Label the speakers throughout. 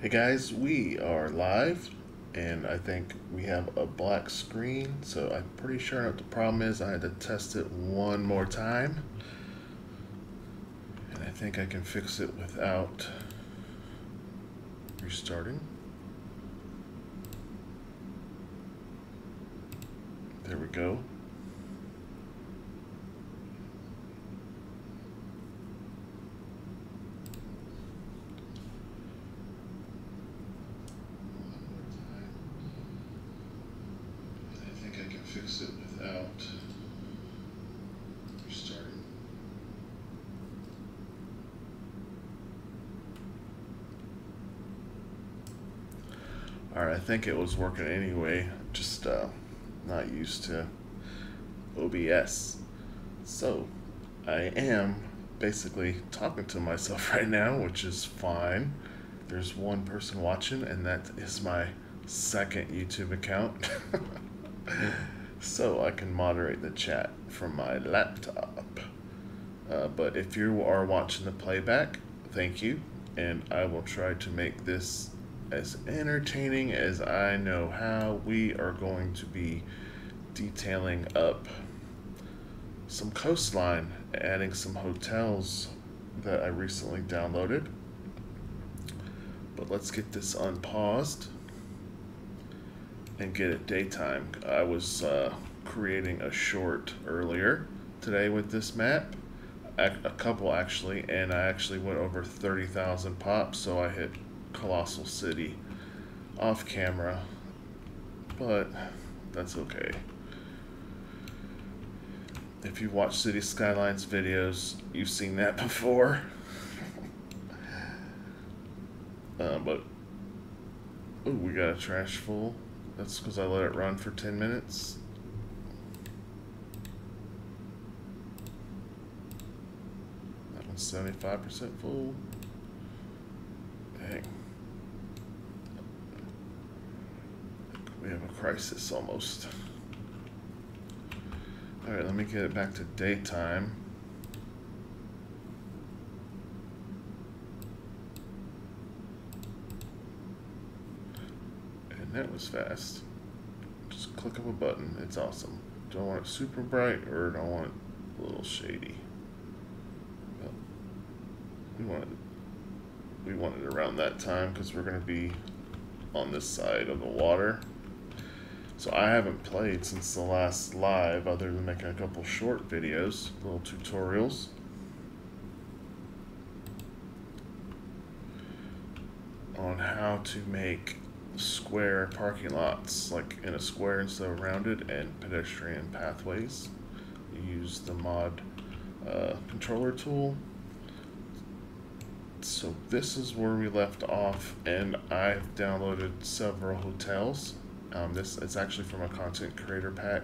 Speaker 1: Hey guys, we are live, and I think we have a black screen, so I'm pretty sure what the problem is. I had to test it one more time, and I think I can fix it without restarting. There we go. I think I can fix it without restarting. Alright, I think it was working anyway, just uh, not used to OBS. So, I am basically talking to myself right now, which is fine. There's one person watching, and that is my second YouTube account. so I can moderate the chat from my laptop. Uh, but if you are watching the playback, thank you, and I will try to make this as entertaining as I know how. We are going to be detailing up some coastline, adding some hotels that I recently downloaded. But let's get this unpaused and get it daytime. I was uh, creating a short earlier today with this map, a, couple actually, and I actually went over 30,000 pops, so I hit Colossal City off camera, but that's okay. If you watch City Skylines videos, you've seen that before. uh, but, oh, we got a trash full. That's because I let it run for 10 minutes. That one's 75% full. Dang. We have a crisis almost. Alright, let me get it back to daytime. And that was fast. Just click of a button. It's awesome. Don't want it super bright or don't want it a little shady. We want it, we want it around that time because we're going to be on this side of the water. So I haven't played since the last live other than making a couple short videos, little tutorials. on how to make square parking lots, like in a square instead of rounded, and pedestrian pathways. You use the mod uh, controller tool. So this is where we left off, and I've downloaded several hotels. Um, this it's actually from a content creator pack,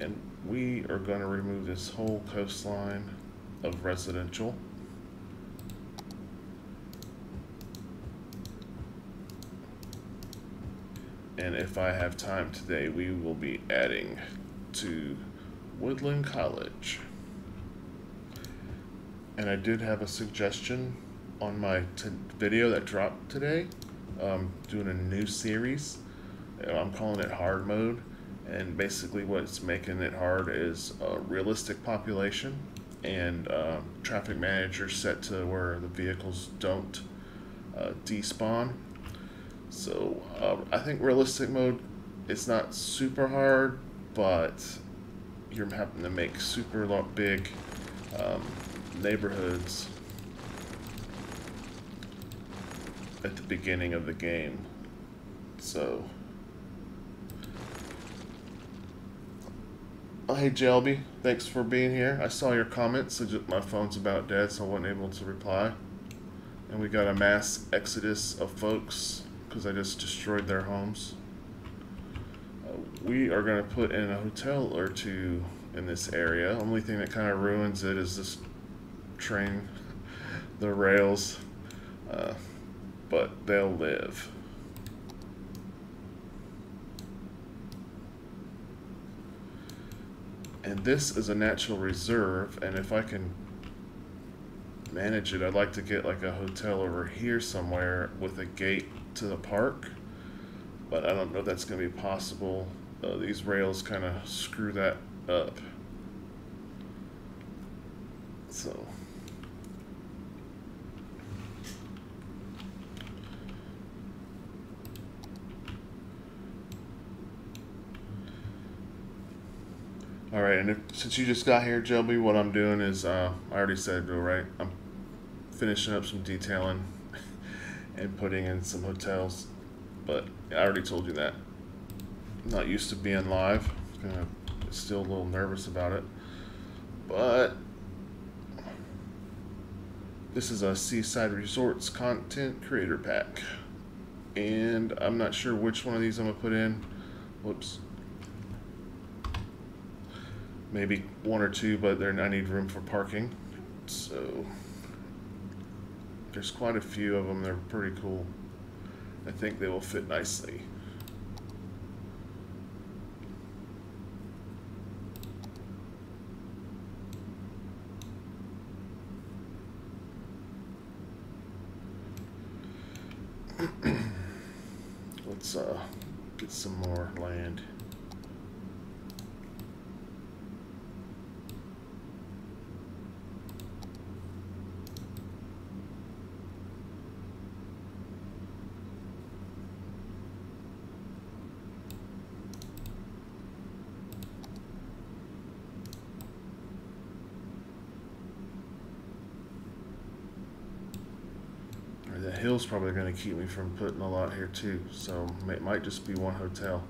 Speaker 1: and we are going to remove this whole coastline of residential. And if I have time today, we will be adding to Woodland College. And I did have a suggestion on my video that dropped today, um, doing a new series. I'm calling it hard mode. And basically what's making it hard is a realistic population and um, traffic manager set to where the vehicles don't uh, despawn so uh, I think realistic mode is not super hard, but you're having to make super big um, neighborhoods at the beginning of the game. So, oh, hey Jelby, thanks for being here. I saw your comments. my phone's about dead, so I wasn't able to reply. And we got a mass exodus of folks because I just destroyed their homes. Uh, we are going to put in a hotel or two in this area. Only thing that kind of ruins it is this train, the rails, uh, but they'll live. And this is a natural reserve, and if I can manage it, I'd like to get like a hotel over here somewhere with a gate to the park. But I don't know if that's going to be possible. Uh, these rails kind of screw that up. So. All right, and if, since you just got here, Joby, what I'm doing is uh, I already said it, right? I'm finishing up some detailing and putting in some hotels, but I already told you that. I'm not used to being live. Still a little nervous about it, but this is a Seaside Resorts content creator pack, and I'm not sure which one of these I'm gonna put in. Whoops maybe one or two, but then I need room for parking. So there's quite a few of them. They're pretty cool. I think they will fit nicely. Let's uh, get some more land. the hill's probably going to keep me from putting a lot here too, so it might just be one hotel.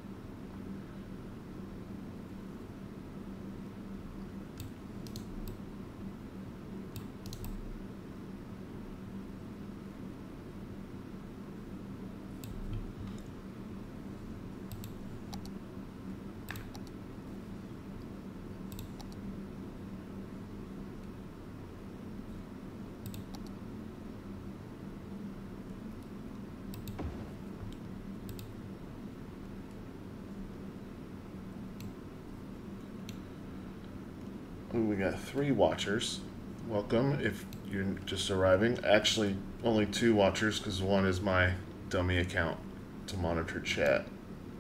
Speaker 1: we got three watchers. Welcome if you're just arriving. Actually, only two watchers because one is my dummy account to monitor chat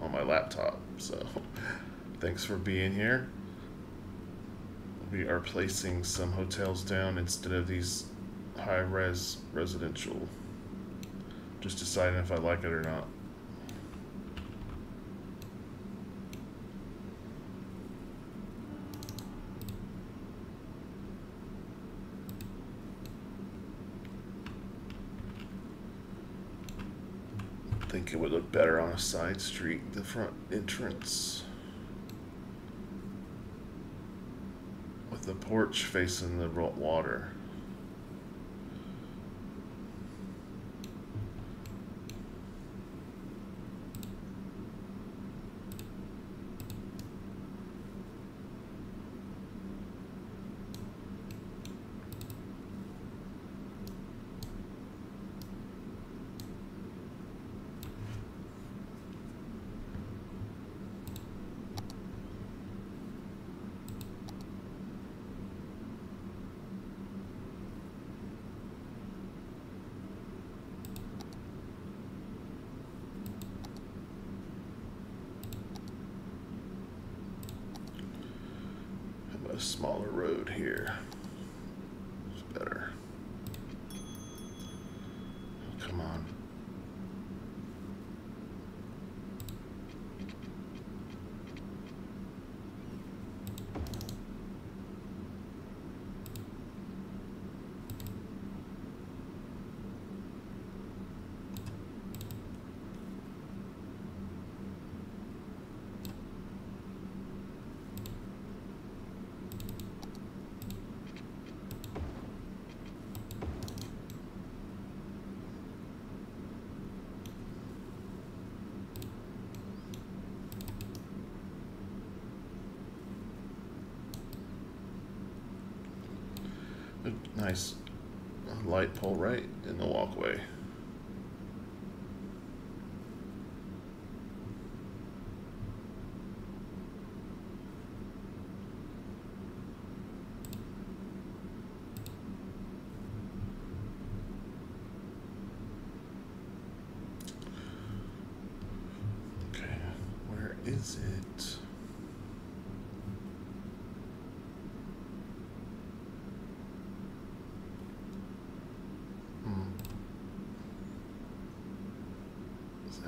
Speaker 1: on my laptop. So thanks for being here. We are placing some hotels down instead of these high-res residential. Just deciding if I like it or not. Think it would look better on a side street, the front entrance. With the porch facing the water.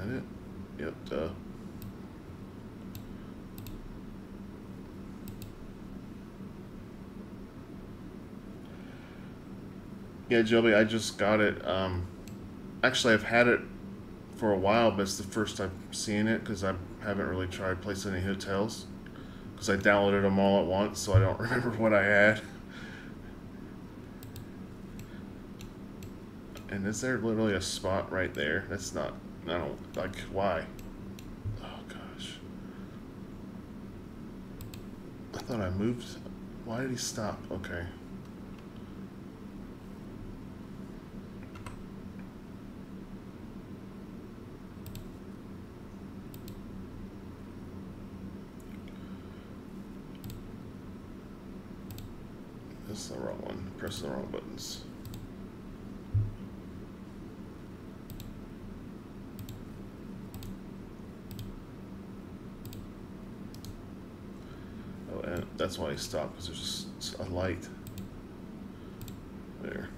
Speaker 1: That it? Yep, duh. Yeah, Joby, I just got it. Um, actually, I've had it for a while, but it's the first time seeing it because I haven't really tried placing any hotels because I downloaded them all at once, so I don't remember what I had. And is there literally a spot right there? That's not. I don't like why. Oh gosh. I thought I moved. Why did he stop? Okay. That's the wrong one. Press the wrong buttons. Oh, and that's why I stopped, because there's just a light. There.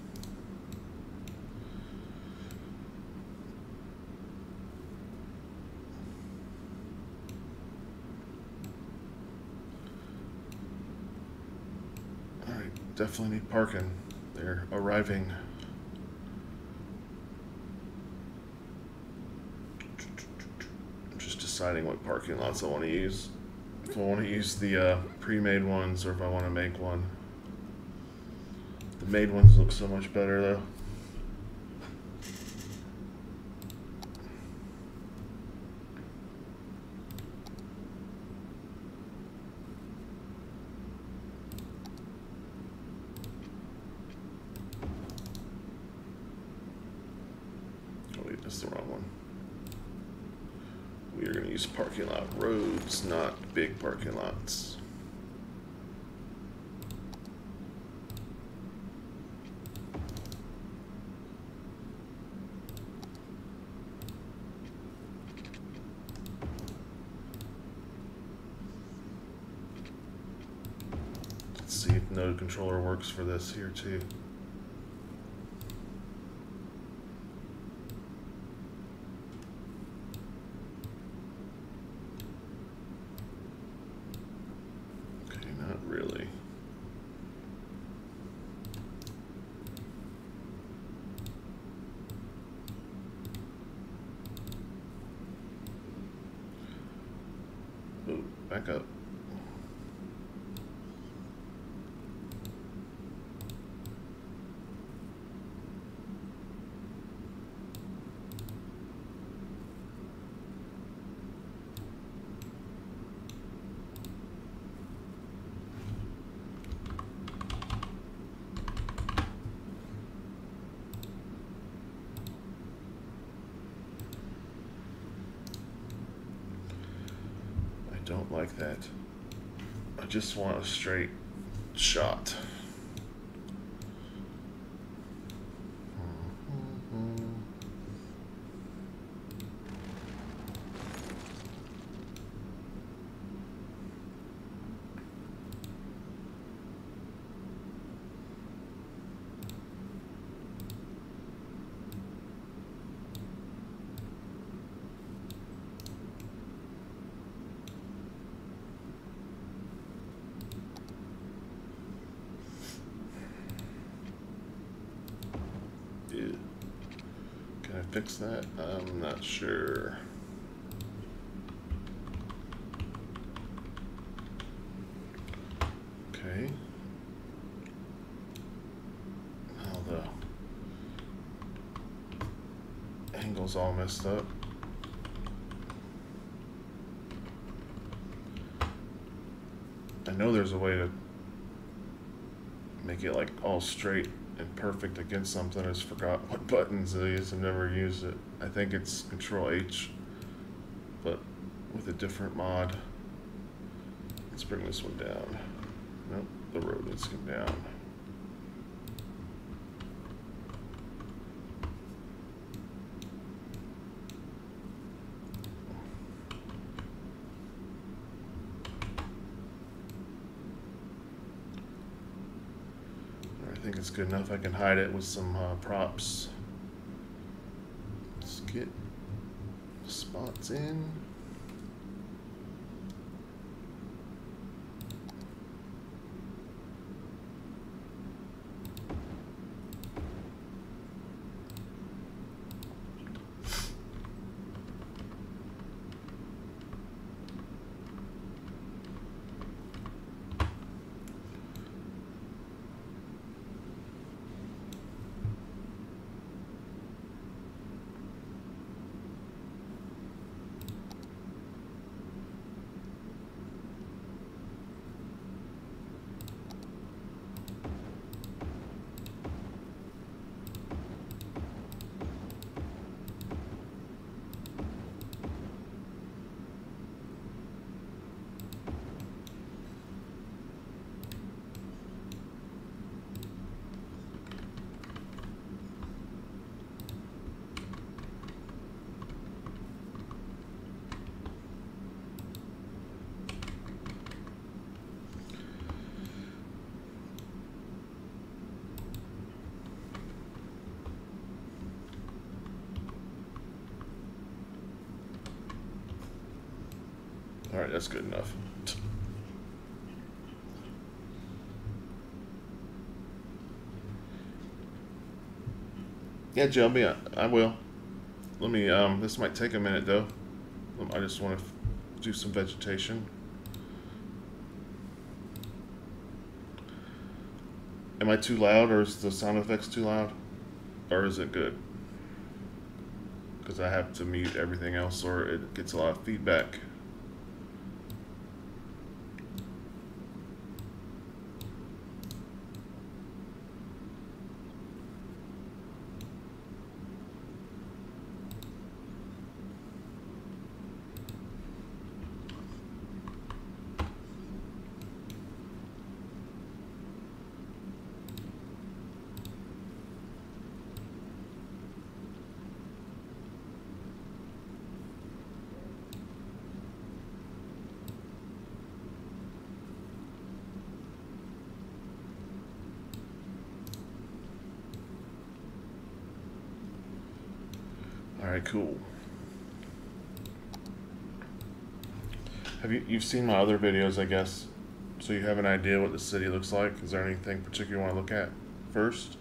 Speaker 1: Alright, definitely need parking. They're arriving. I'm just deciding what parking lots I want to use. If I want to use the uh, pre-made ones or if I want to make one. The made ones look so much better though. Oh that's the wrong one. We are going to use parking lot roads, not big parking lots. Let's see if node controller works for this here too. Okay, not really. Oh, back up. I don't like that. I just want a straight shot. Yeah. Can I fix that? I'm not sure. Okay. Now the angle's all messed up. I know there's a way to make it like all straight perfect against something. I just forgot what buttons it is. I've never used it. I think it's Control H, but with a different mod. Let's bring this one down. Nope, the road needs to come down. think it's good enough. I can hide it with some uh, props. Let's get spots in. All right, that's good enough. Yeah, I, I will. Let me, um, this might take a minute though. Um, I just want to do some vegetation. Am I too loud or is the sound effects too loud? Or is it good? Because I have to mute everything else or it gets a lot of feedback. All right, cool. Have you you've seen my other videos, I guess, so you have an idea what the city looks like? Is there anything particular you want to look at first?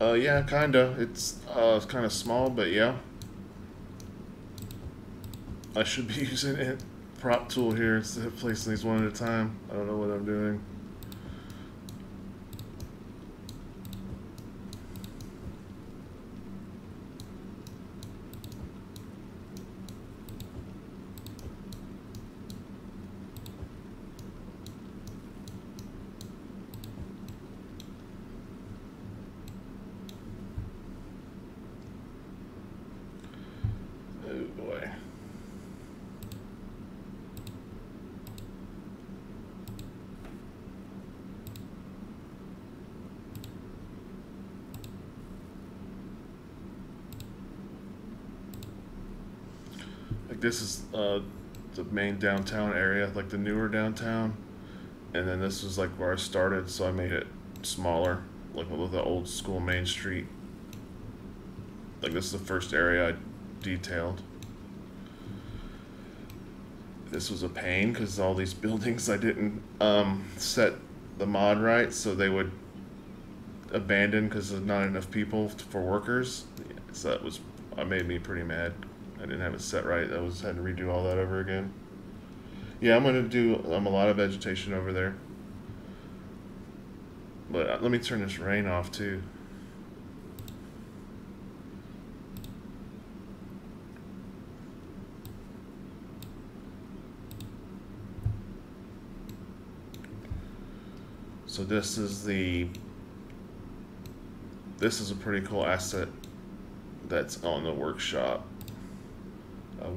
Speaker 1: Uh, yeah, kinda. It's uh, kind of small, but yeah. I should be using it prop tool here instead of placing these one at a time. I don't know what I'm doing. Oh boy. Like this is uh, the main downtown area, like the newer downtown, and then this was like where I started, so I made it smaller, like with the old school Main Street. Like this is the first area I detailed. This was a pain because all these buildings I didn't um, set the mod right, so they would abandon because there's not enough people for workers. So that was, it made me pretty mad. I didn't have it set right. I was had to redo all that over again. Yeah, I'm gonna do um, a lot of vegetation over there. But uh, let me turn this rain off too. So this is the, this is a pretty cool asset that's on the workshop.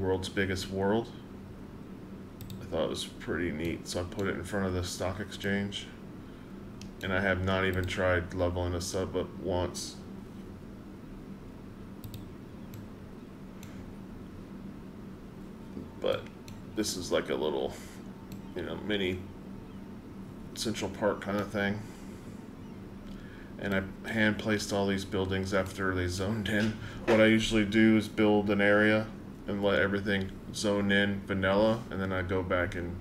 Speaker 1: World's biggest world. I thought it was pretty neat, so I put it in front of the stock exchange. And I have not even tried leveling this up but once. But this is like a little, you know, mini Central Park kind of thing. And I hand placed all these buildings after they zoned in. What I usually do is build an area and let everything zone in vanilla, and then I go back and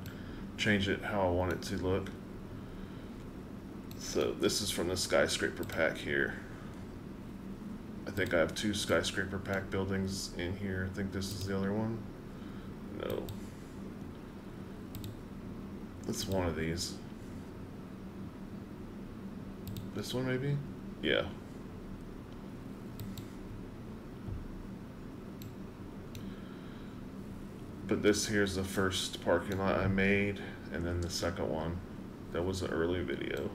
Speaker 1: change it how I want it to look. So this is from the skyscraper pack here. I think I have two skyscraper pack buildings in here. I think this is the other one. No. It's one of these. This one, maybe? Yeah. But this here's the first parking lot I made, and then the second one. That was an early video.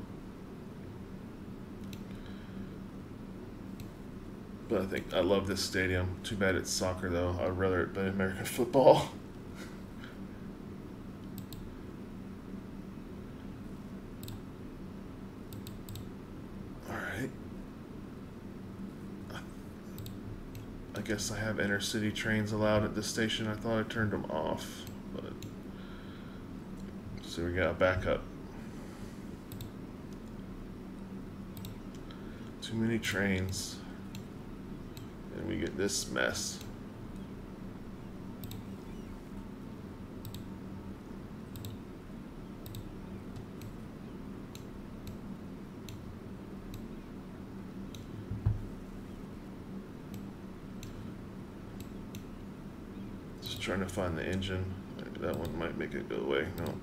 Speaker 1: But I think I love this stadium. Too bad it's soccer though. I'd rather it be American football. Guess I have intercity trains allowed at this station. I thought I turned them off, but so we got a backup. Too many trains, and we get this mess. Trying to find the engine. That one might make it go away. No.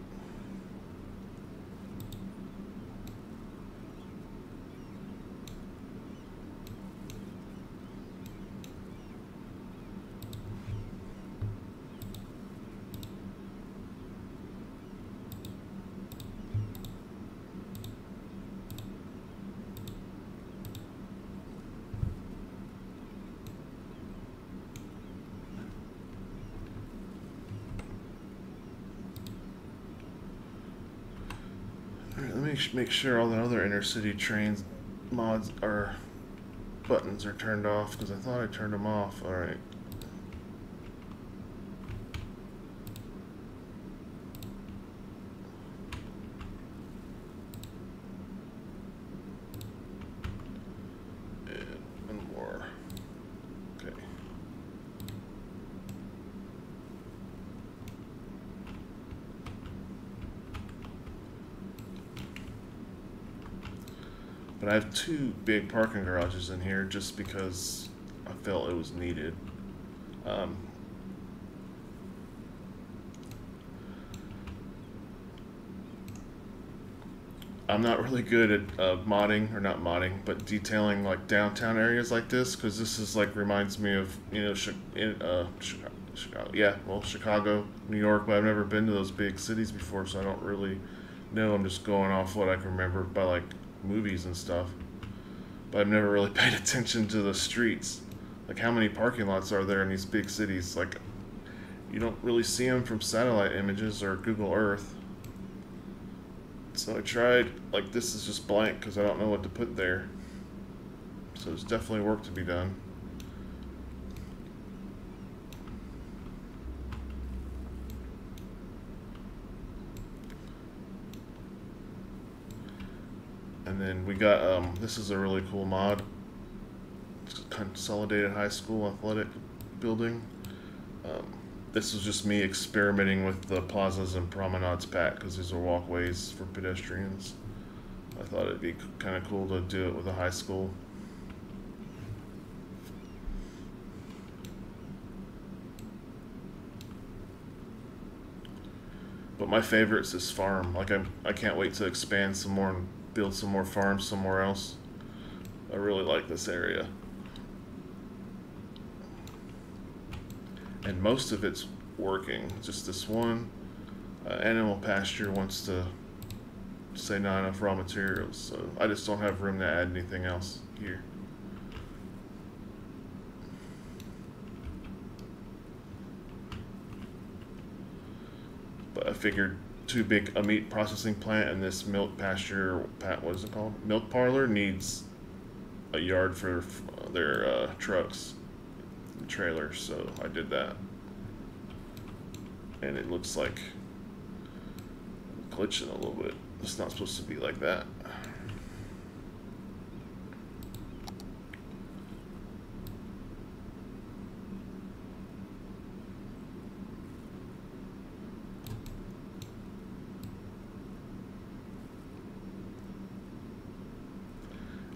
Speaker 1: Make sure all the other intercity trains mods or buttons are turned off because I thought I turned them off. All right. But I have two big parking garages in here just because I felt it was needed. Um, I'm not really good at uh, modding, or not modding, but detailing like downtown areas like this, because this is like reminds me of, you know, uh, Chicago, yeah, well, Chicago, New York, but I've never been to those big cities before, so I don't really know. I'm just going off what I can remember by like movies and stuff. But I've never really paid attention to the streets. Like, how many parking lots are there in these big cities? Like, you don't really see them from satellite images or Google Earth. So I tried, like, this is just blank because I don't know what to put there. So there's definitely work to be done. Then we got, um, this is a really cool mod. Consolidated High School Athletic building. Um, this was just me experimenting with the plazas and promenades pack because these are walkways for pedestrians. I thought it'd be kind of cool to do it with a high school. But my favorite is this farm. Like I'm, I can't wait to expand some more build some more farms somewhere else. I really like this area. And most of it's working. Just this one uh, animal pasture wants to say not enough raw materials, so I just don't have room to add anything else here. But I figured too big a meat processing plant and this milk pasture, what is it called? Milk parlor needs a yard for their uh, trucks trailers, so I did that. And it looks like glitching a little bit. It's not supposed to be like that.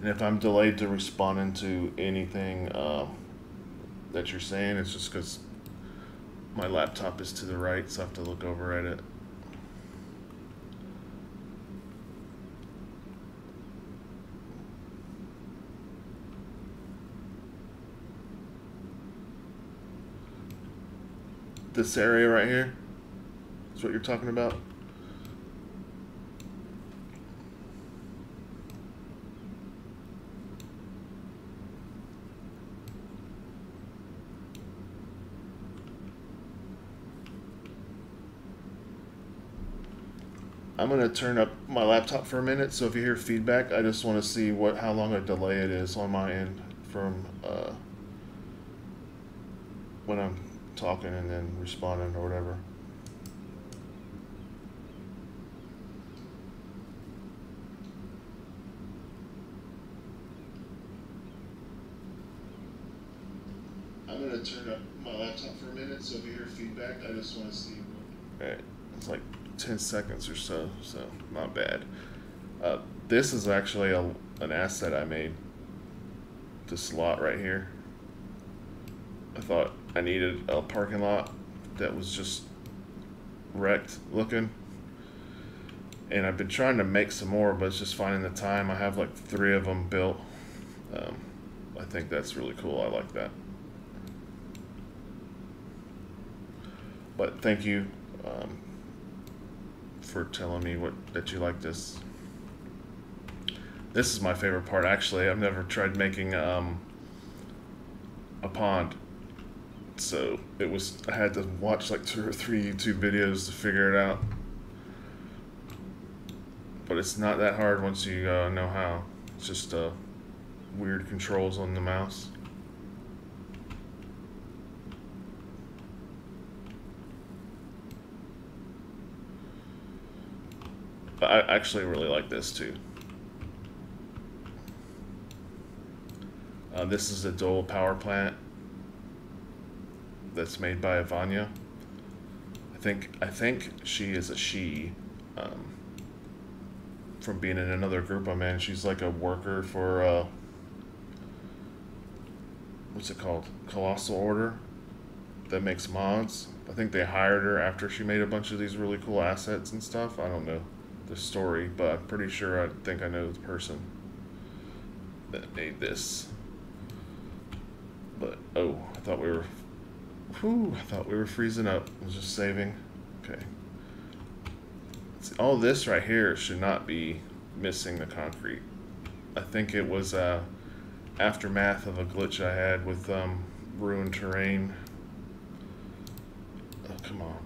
Speaker 1: And if I'm delayed to responding to anything uh, that you're saying, it's just because my laptop is to the right, so I have to look over at it. This area right here is what you're talking about? I'm gonna turn up my laptop for a minute. So if you hear feedback, I just want to see what how long a delay it is on my end from uh, when I'm talking and then responding or whatever. I'm gonna turn up my laptop for a minute. So if you hear feedback, I just want to see. All right, it's like 10 seconds or so, so not bad. Uh, this is actually a, an asset I made. This lot right here. I thought I needed a parking lot that was just wrecked looking. And I've been trying to make some more, but it's just finding the time. I have like three of them built. Um, I think that's really cool. I like that. But thank you. Um, for telling me what that you like this. This is my favorite part, actually. I've never tried making um, a pond, so it was. I had to watch like two or three YouTube videos to figure it out. But it's not that hard once you uh, know how. It's just uh, weird controls on the mouse. I actually really like this too. Uh, this is a Dole power plant that's made by Vanya. I think I think she is a she. Um, from being in another group I'm in, she's like a worker for uh, what's it called? Colossal Order that makes mods. I think they hired her after she made a bunch of these really cool assets and stuff. I don't know the story, but I'm pretty sure I think I know the person that made this. But oh, I thought we were. Whew, I thought we were freezing up. I was just saving. Okay. See, all this right here should not be missing the concrete. I think it was uh, aftermath of a glitch I had with um, ruined terrain. Oh, come on.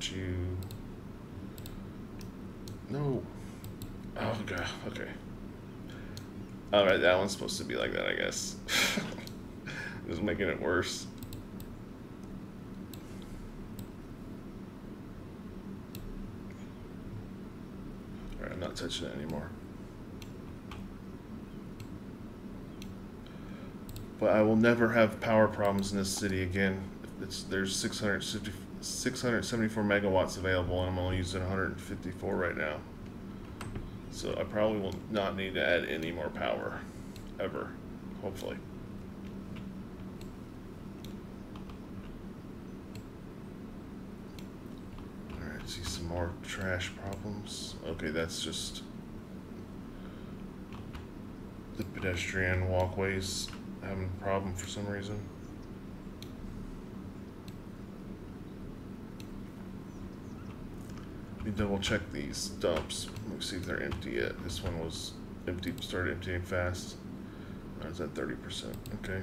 Speaker 1: to... No. Oh, God. Okay. Alright, that one's supposed to be like that, I guess. This is making it worse. Alright, I'm not touching it anymore. But I will never have power problems in this city again. It's, there's 650... 674 megawatts available, and I'm only using 154 right now. So I probably will not need to add any more power, ever, hopefully. Alright, see some more trash problems. Okay, that's just the pedestrian walkways having a problem for some reason. Me double check these dumps. Let me see if they're empty yet. This one was empty, started emptying fast. I at 30%. Okay.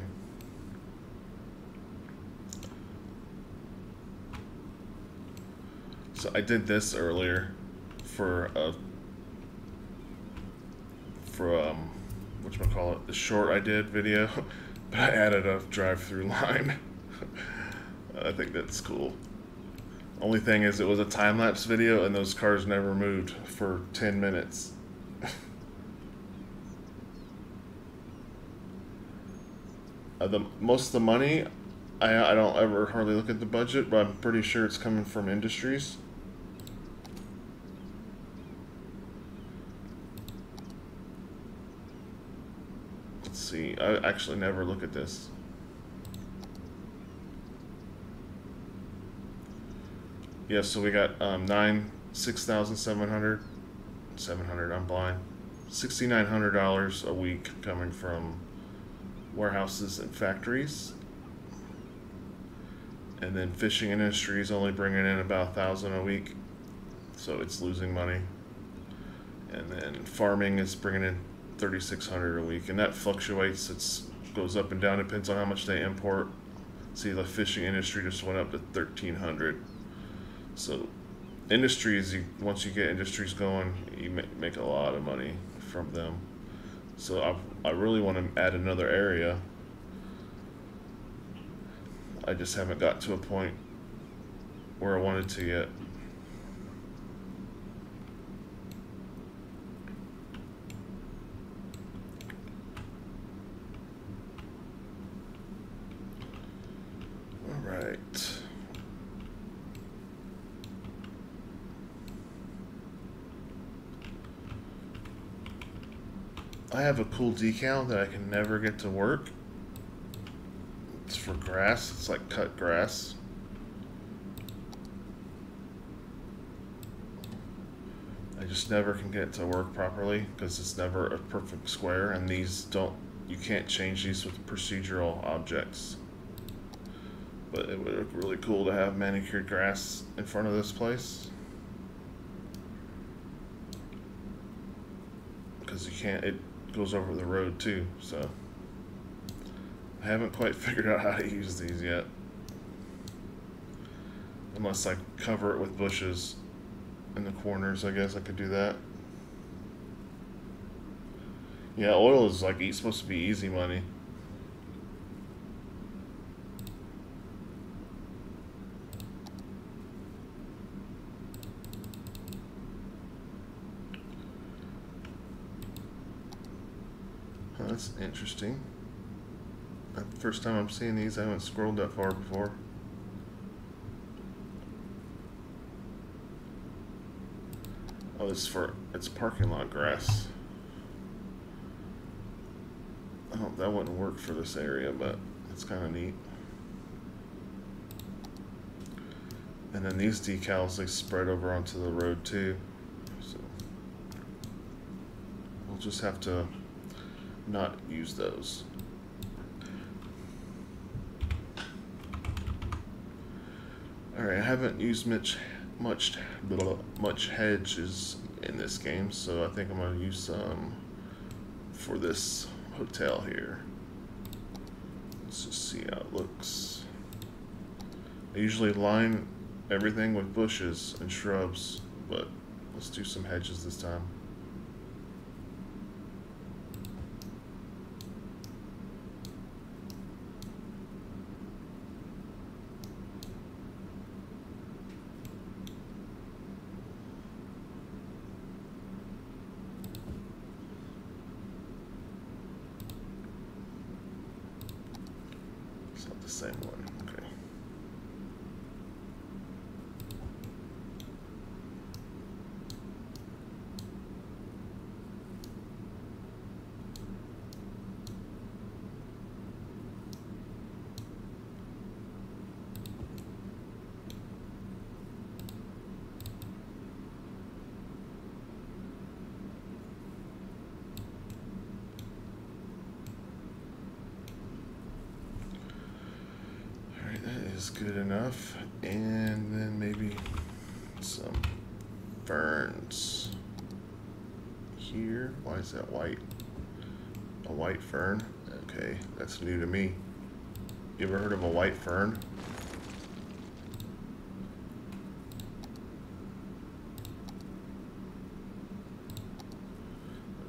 Speaker 1: So I did this earlier for a for um which I call it the short I did video, but I added a drive-through line. I think that's cool. Only thing is, it was a time lapse video, and those cars never moved for 10 minutes. uh, the most of the money, I I don't ever hardly look at the budget, but I'm pretty sure it's coming from industries. Let's see. I actually never look at this. Yeah, so we got um, nine, six thousand seven hundred, seven hundred. I'm blind. Sixty nine hundred dollars a week coming from warehouses and factories, and then fishing industry is only bringing in about thousand a week, so it's losing money. And then farming is bringing in thirty six hundred a week, and that fluctuates. It's goes up and down. Depends on how much they import. See, the fishing industry just went up to thirteen hundred. So, industries, you, once you get industries going, you make, make a lot of money from them. So, I, I really want to add another area. I just haven't got to a point where I wanted to yet. All right. I have a cool decal that I can never get to work. It's for grass. It's like cut grass. I just never can get it to work properly because it's never a perfect square and these don't you can't change these with procedural objects. But it would look really cool to have manicured grass in front of this place. Because you can't it goes over the road too, so I haven't quite figured out how to use these yet. Unless I cover it with bushes in the corners, I guess I could do that. Yeah, oil is like it's supposed to be easy money. Interesting. Uh, first time I'm seeing these, I haven't scrolled that far before. Oh, it's for it's parking lot grass. Oh, that wouldn't work for this area, but it's kind of neat. And then these decals, they spread over onto the road too. So we'll just have to not use those. Alright, I haven't used much much much hedges in this game, so I think I'm gonna use some for this hotel here. Let's just see how it looks. I usually line everything with bushes and shrubs, but let's do some hedges this time. the same one. Okay. Alright, that is good enough. And then maybe some ferns here. Why is that white? A white fern? Okay, that's new to me. You ever heard of a white fern?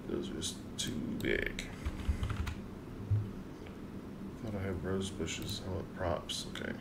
Speaker 1: Those are just too big. Thought I had rose bushes. How about props? Okay.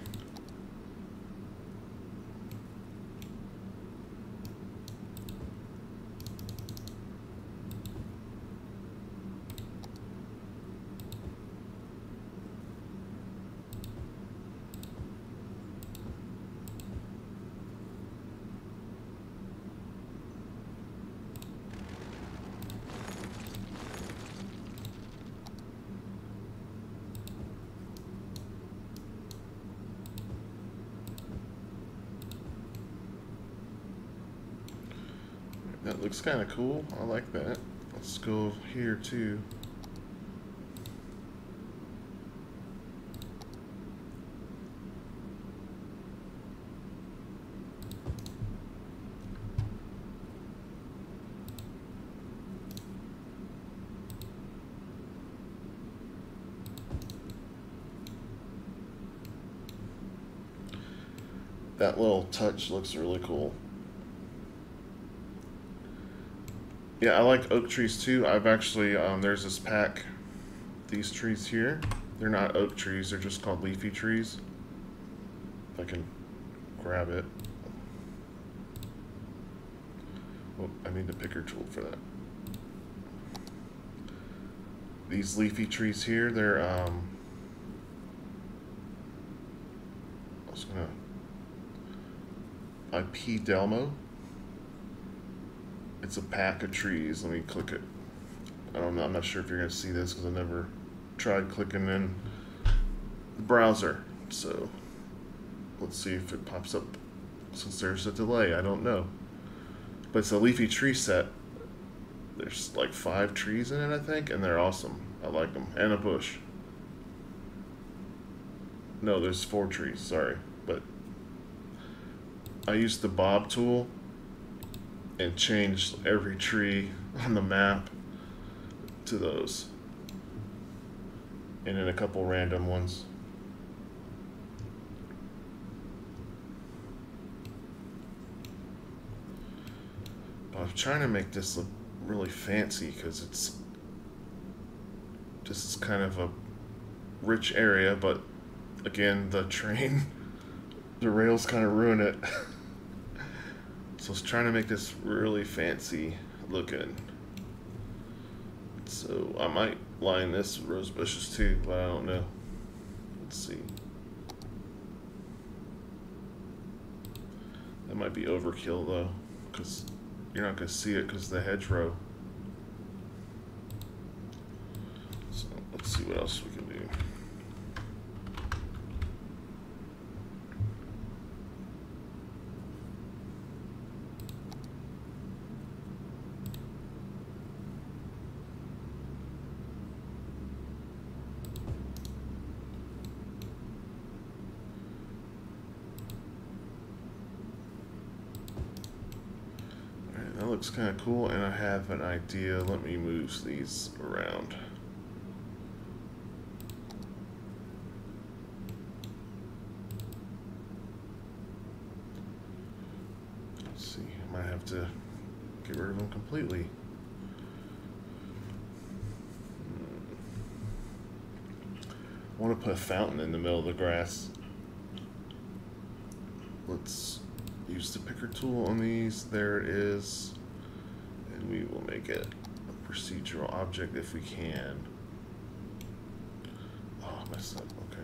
Speaker 1: That looks kind of cool. I like that. Let's go here too. That little touch looks really cool. Yeah, I like oak trees too. I've actually, um, there's this pack, these trees here. They're not oak trees, they're just called leafy trees. If I can grab it. Oh, I need the picker tool for that. These leafy trees here, they're, um, I was gonna, by P. Delmo. It's a pack of trees. Let me click it. I don't know. I'm not sure if you're going to see this because I never tried clicking in the browser. So let's see if it pops up since there's a delay. I don't know. But it's a leafy tree set. There's like five trees in it, I think, and they're awesome. I like them. And a bush. No, there's four trees. Sorry. But I used the bob tool and change every tree on the map to those. And then a couple random ones. I'm trying to make this look really fancy because it's this is kind of a rich area, but again, the train, the rails kind of ruin it. So I was trying to make this really fancy looking. So I might line this with rose bushes too, but I don't know. Let's see. That might be overkill though, because you're not going to see it because of the hedgerow. So let's see what else we can do. That looks kind of cool, and I have an idea. Let me move these around. Let's see, I might have to get rid of them completely. I want to put a fountain in the middle of the grass. Let's use the picker tool on these. There it is. We will make it a procedural object if we can. Oh, messed up. Okay.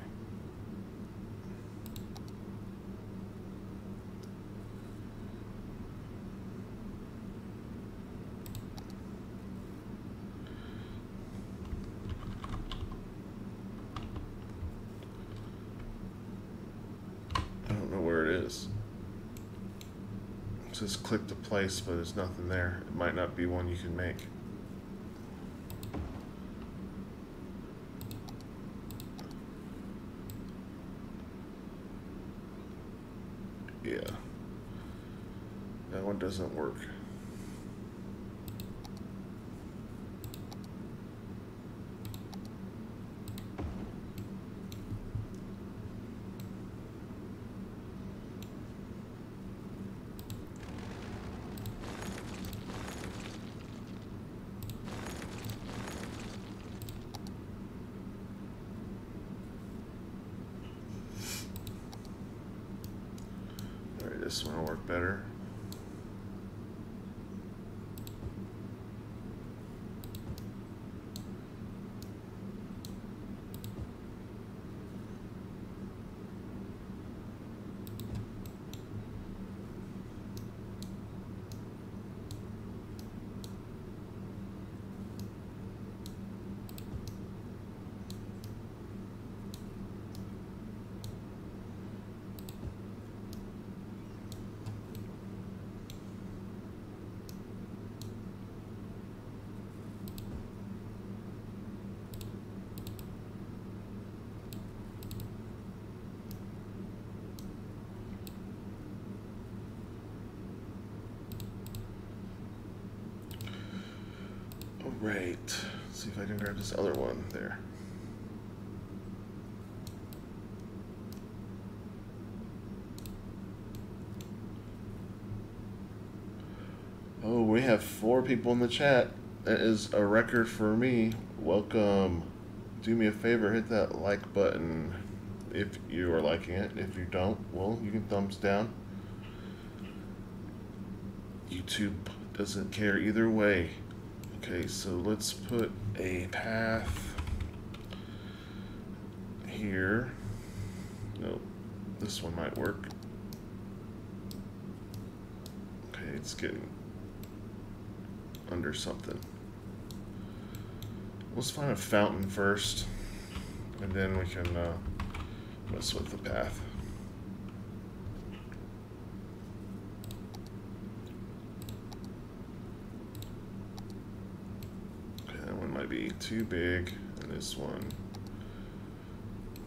Speaker 1: is. It says click to place, but there's nothing there. It might not be one you can make. Yeah. That one doesn't work. Alright, this one will work better. Alright, see if I can grab this other one there. Oh, we have four people in the chat. That is a record for me. Welcome. Do me a favor, hit that like button if you are liking it. If you don't, well, you can thumbs down. YouTube doesn't care either way. Okay, so let's put a path here. Nope, this one might work. Okay, it's getting under something. Let's find a fountain first, and then we can uh, mess with the path. Okay, that one might be too big, and this one,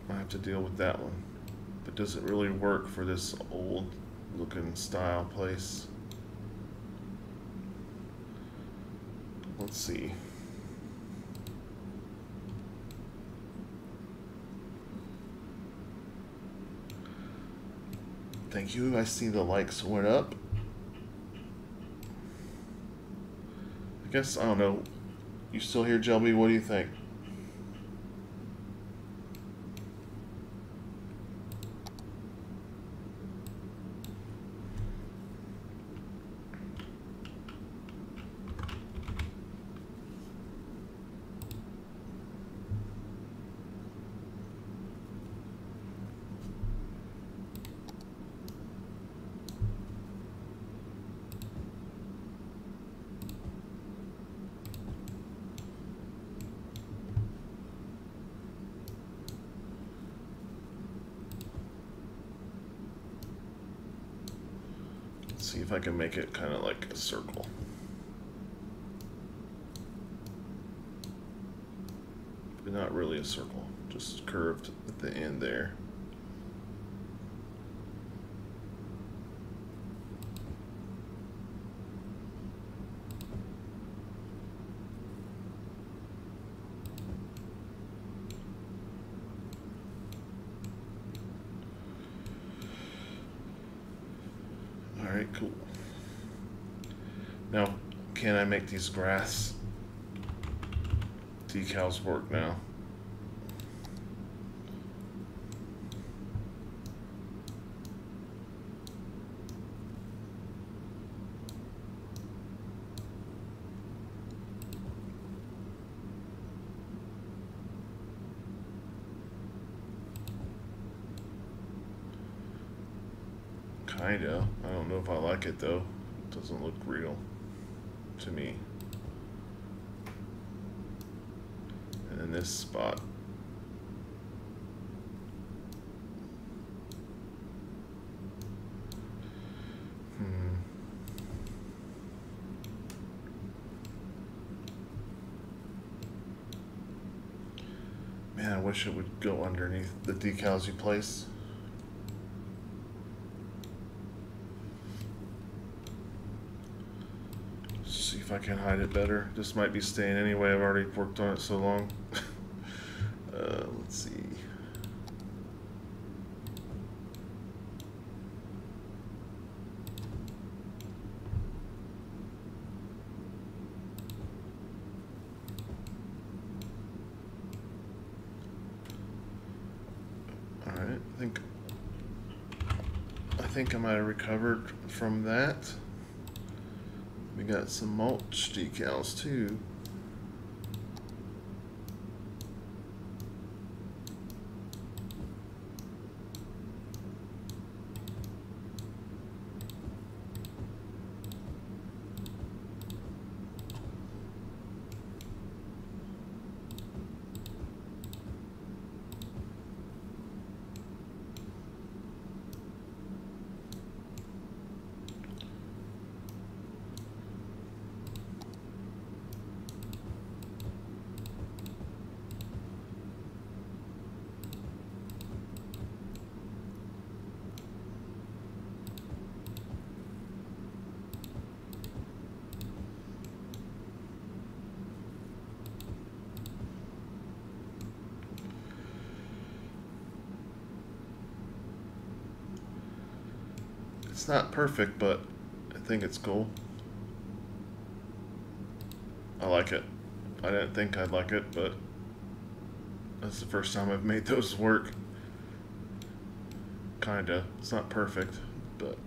Speaker 1: I have to deal with that one. But does it really work for this old looking style place? Let's see. Thank you. I see the likes went up. I guess, I don't know. You still here, Jelby? What do you think? Let's see if I can make it kind of like a circle. But not really a circle, just curved at the end there. All right, cool. Now, I make these grass decals work now? Kinda. I don't know if I like it though. It doesn't look real to me. And in this spot, hmm. Man, I wish it would go underneath the decals you place. I can hide it better. This might be staying anyway. I've already worked on it so long. uh, let's see. Alright, I think I think I might have recovered from that. Got some mulch decals too. It's not perfect, but I think it's cool. I like it. I didn't think I'd like it, but that's the first time I've made those work. Kinda. It's not perfect, but.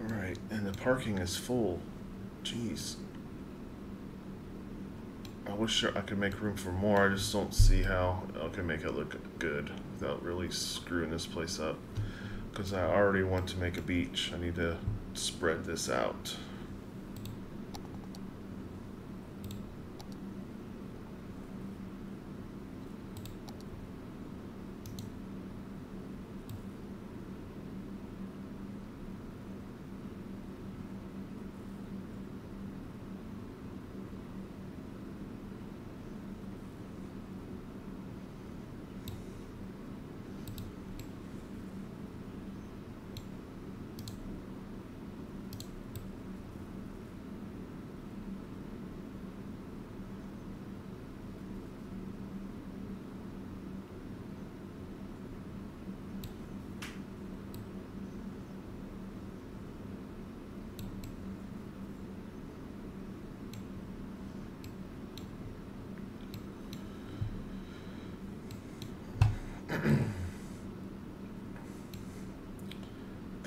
Speaker 1: Alright, and the parking is full. Jeez. I wish I could make room for more. I just don't see how I can make it look good without really screwing this place up. Because I already want to make a beach. I need to spread this out.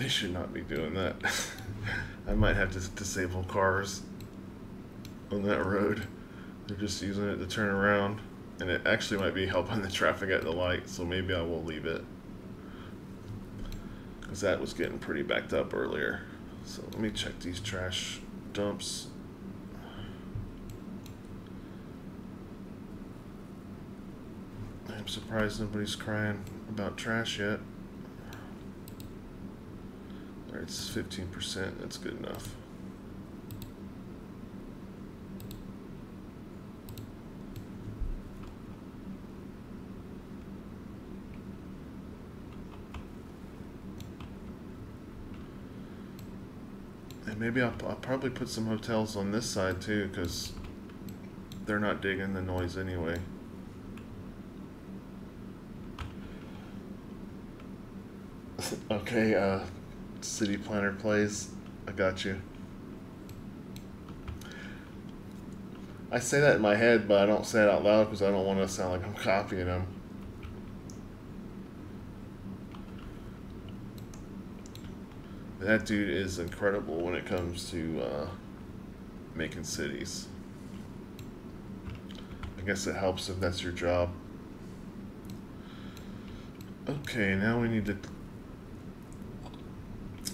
Speaker 1: They should not be doing that. I might have to disable cars on that road. They're just using it to turn around. And it actually might be helping the traffic at the light, so maybe I will leave it. Because that was getting pretty backed up earlier. So let me check these trash dumps. I'm surprised nobody's crying about trash yet. Alright, it's 15%, that's good enough. And maybe I'll, I'll probably put some hotels on this side too, because they're not digging the noise anyway. okay, uh, city planner plays. I got you. I say that in my head, but I don't say it out loud because I don't want to sound like I'm copying them. That dude is incredible when it comes to uh, making cities. I guess it helps if that's your job. Okay, now we need to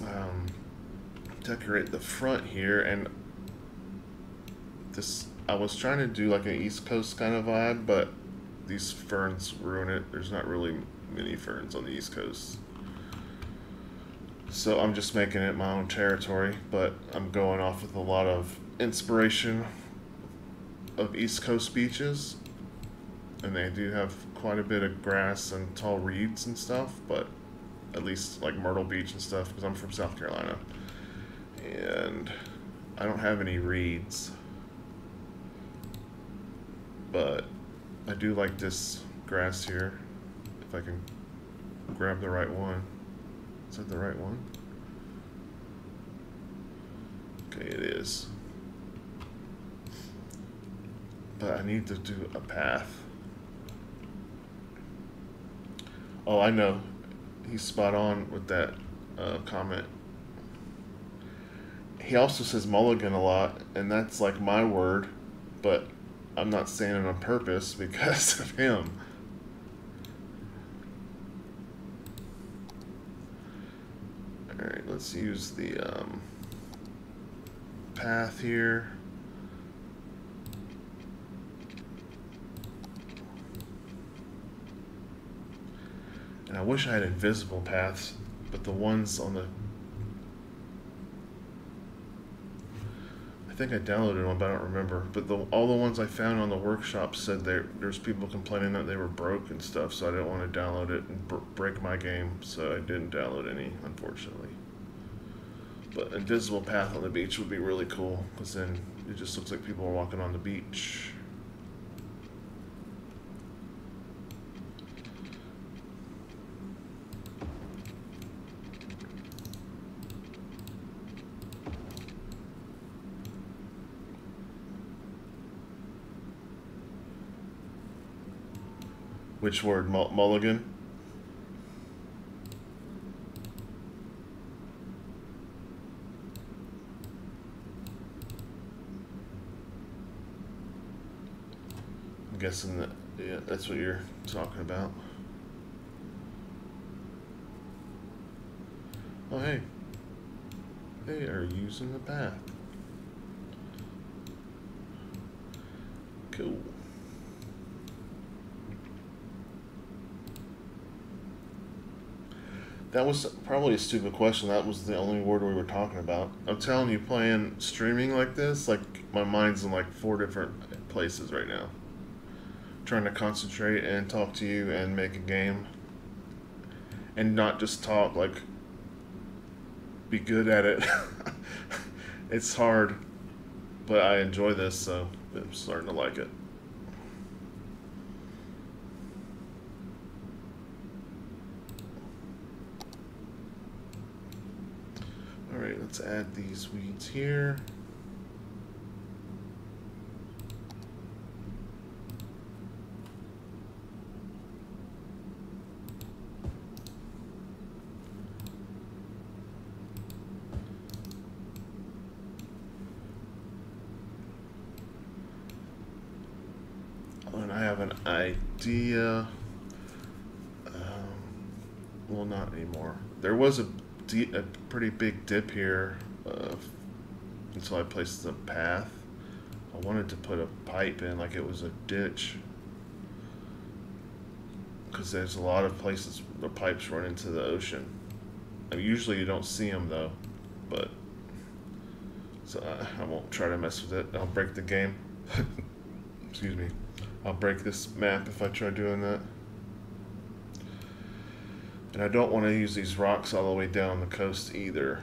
Speaker 1: um, decorate the front here and this I was trying to do like an East Coast kind of vibe but these ferns ruin it. There's not really many ferns on the East Coast. So I'm just making it my own territory but I'm going off with a lot of inspiration of East Coast beaches, and they do have quite a bit of grass and tall reeds and stuff, but at least like Myrtle Beach and stuff, because I'm from South Carolina. And I don't have any reeds. But I do like this grass here, if I can grab the right one. Is that the right one? Okay, it is. But I need to do a path. Oh, I know. He's spot on with that uh, comment. He also says mulligan a lot, and that's like my word, but I'm not saying it on purpose because of him. Alright, let's use the um, path here. And I wish I had invisible paths, but the ones on the... I think I downloaded one, but I don't remember. But the, all the ones I found on the workshop said there's people complaining that they were broke and stuff, so I didn't want to download it and br break my game, so I didn't download any, unfortunately. But invisible path on the beach would be really cool, because then it just looks like people are walking on the beach. Which word? mulligan? I'm guessing that, yeah, that's what you're talking about. Oh, hey. They are using the path. Cool. That was probably a stupid question. That was the only word we were talking about. I'm telling you, playing streaming like this, like my mind's in like four different places right now. Trying to concentrate and talk to you and make a game. And not just talk, like be good at it. it's hard, but I enjoy this, so I'm starting to like it. Alright, let's add these weeds here. Oh, and I have an idea. Um, well, not anymore. There was a a pretty big dip here uh, until I placed the path. I wanted to put a pipe in like it was a ditch because there's a lot of places the pipes run into the ocean. And usually you don't see them though, but so I, I won't try to mess with it. I'll break the game. Excuse me. I'll break this map if I try doing that. And I don't want to use these rocks all the way down the coast either.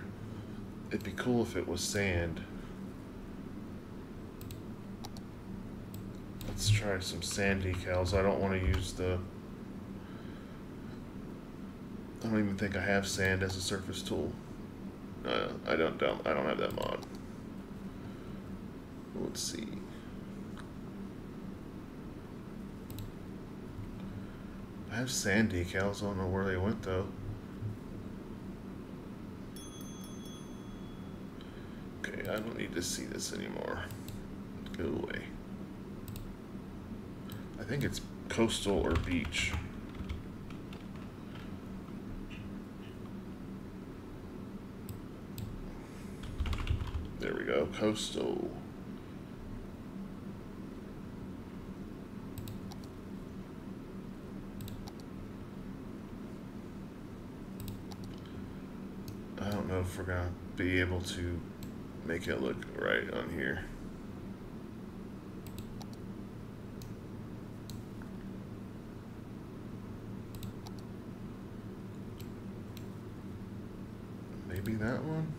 Speaker 1: It'd be cool if it was sand. Let's try some sand decals. I don't want to use the... I don't even think I have sand as a surface tool. Uh, I don't, don't I don't have that mod. Let's see. I have sand decals. I don't know where they went though. Okay, I don't need to see this anymore. Go away. I think it's coastal or beach. There we go, coastal. if we're going to be able to make it look right on here. Maybe that one?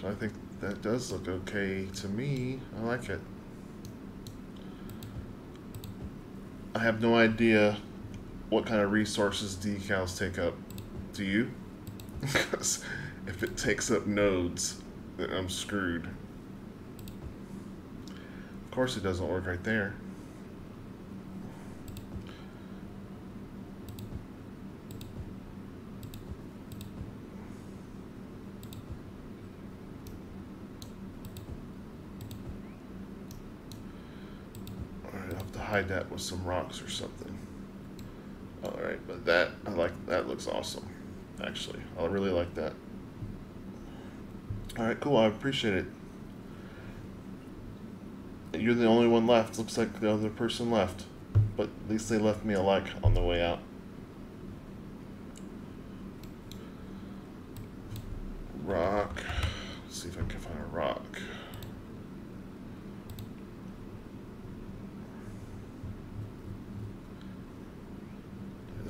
Speaker 1: So I think that does look okay to me. I like it. Have no idea what kind of resources decals take up. Do you? Because if it takes up nodes, then I'm screwed. Of course it doesn't work right there. Alright, I'll have to hide that with some rocks or something. Alright, but that, I like, that looks awesome. Actually, I really like that. Alright, cool, I appreciate it. You're the only one left. Looks like the other person left. But at least they left me a like on the way out. Rock. Let's see if I can find a rock.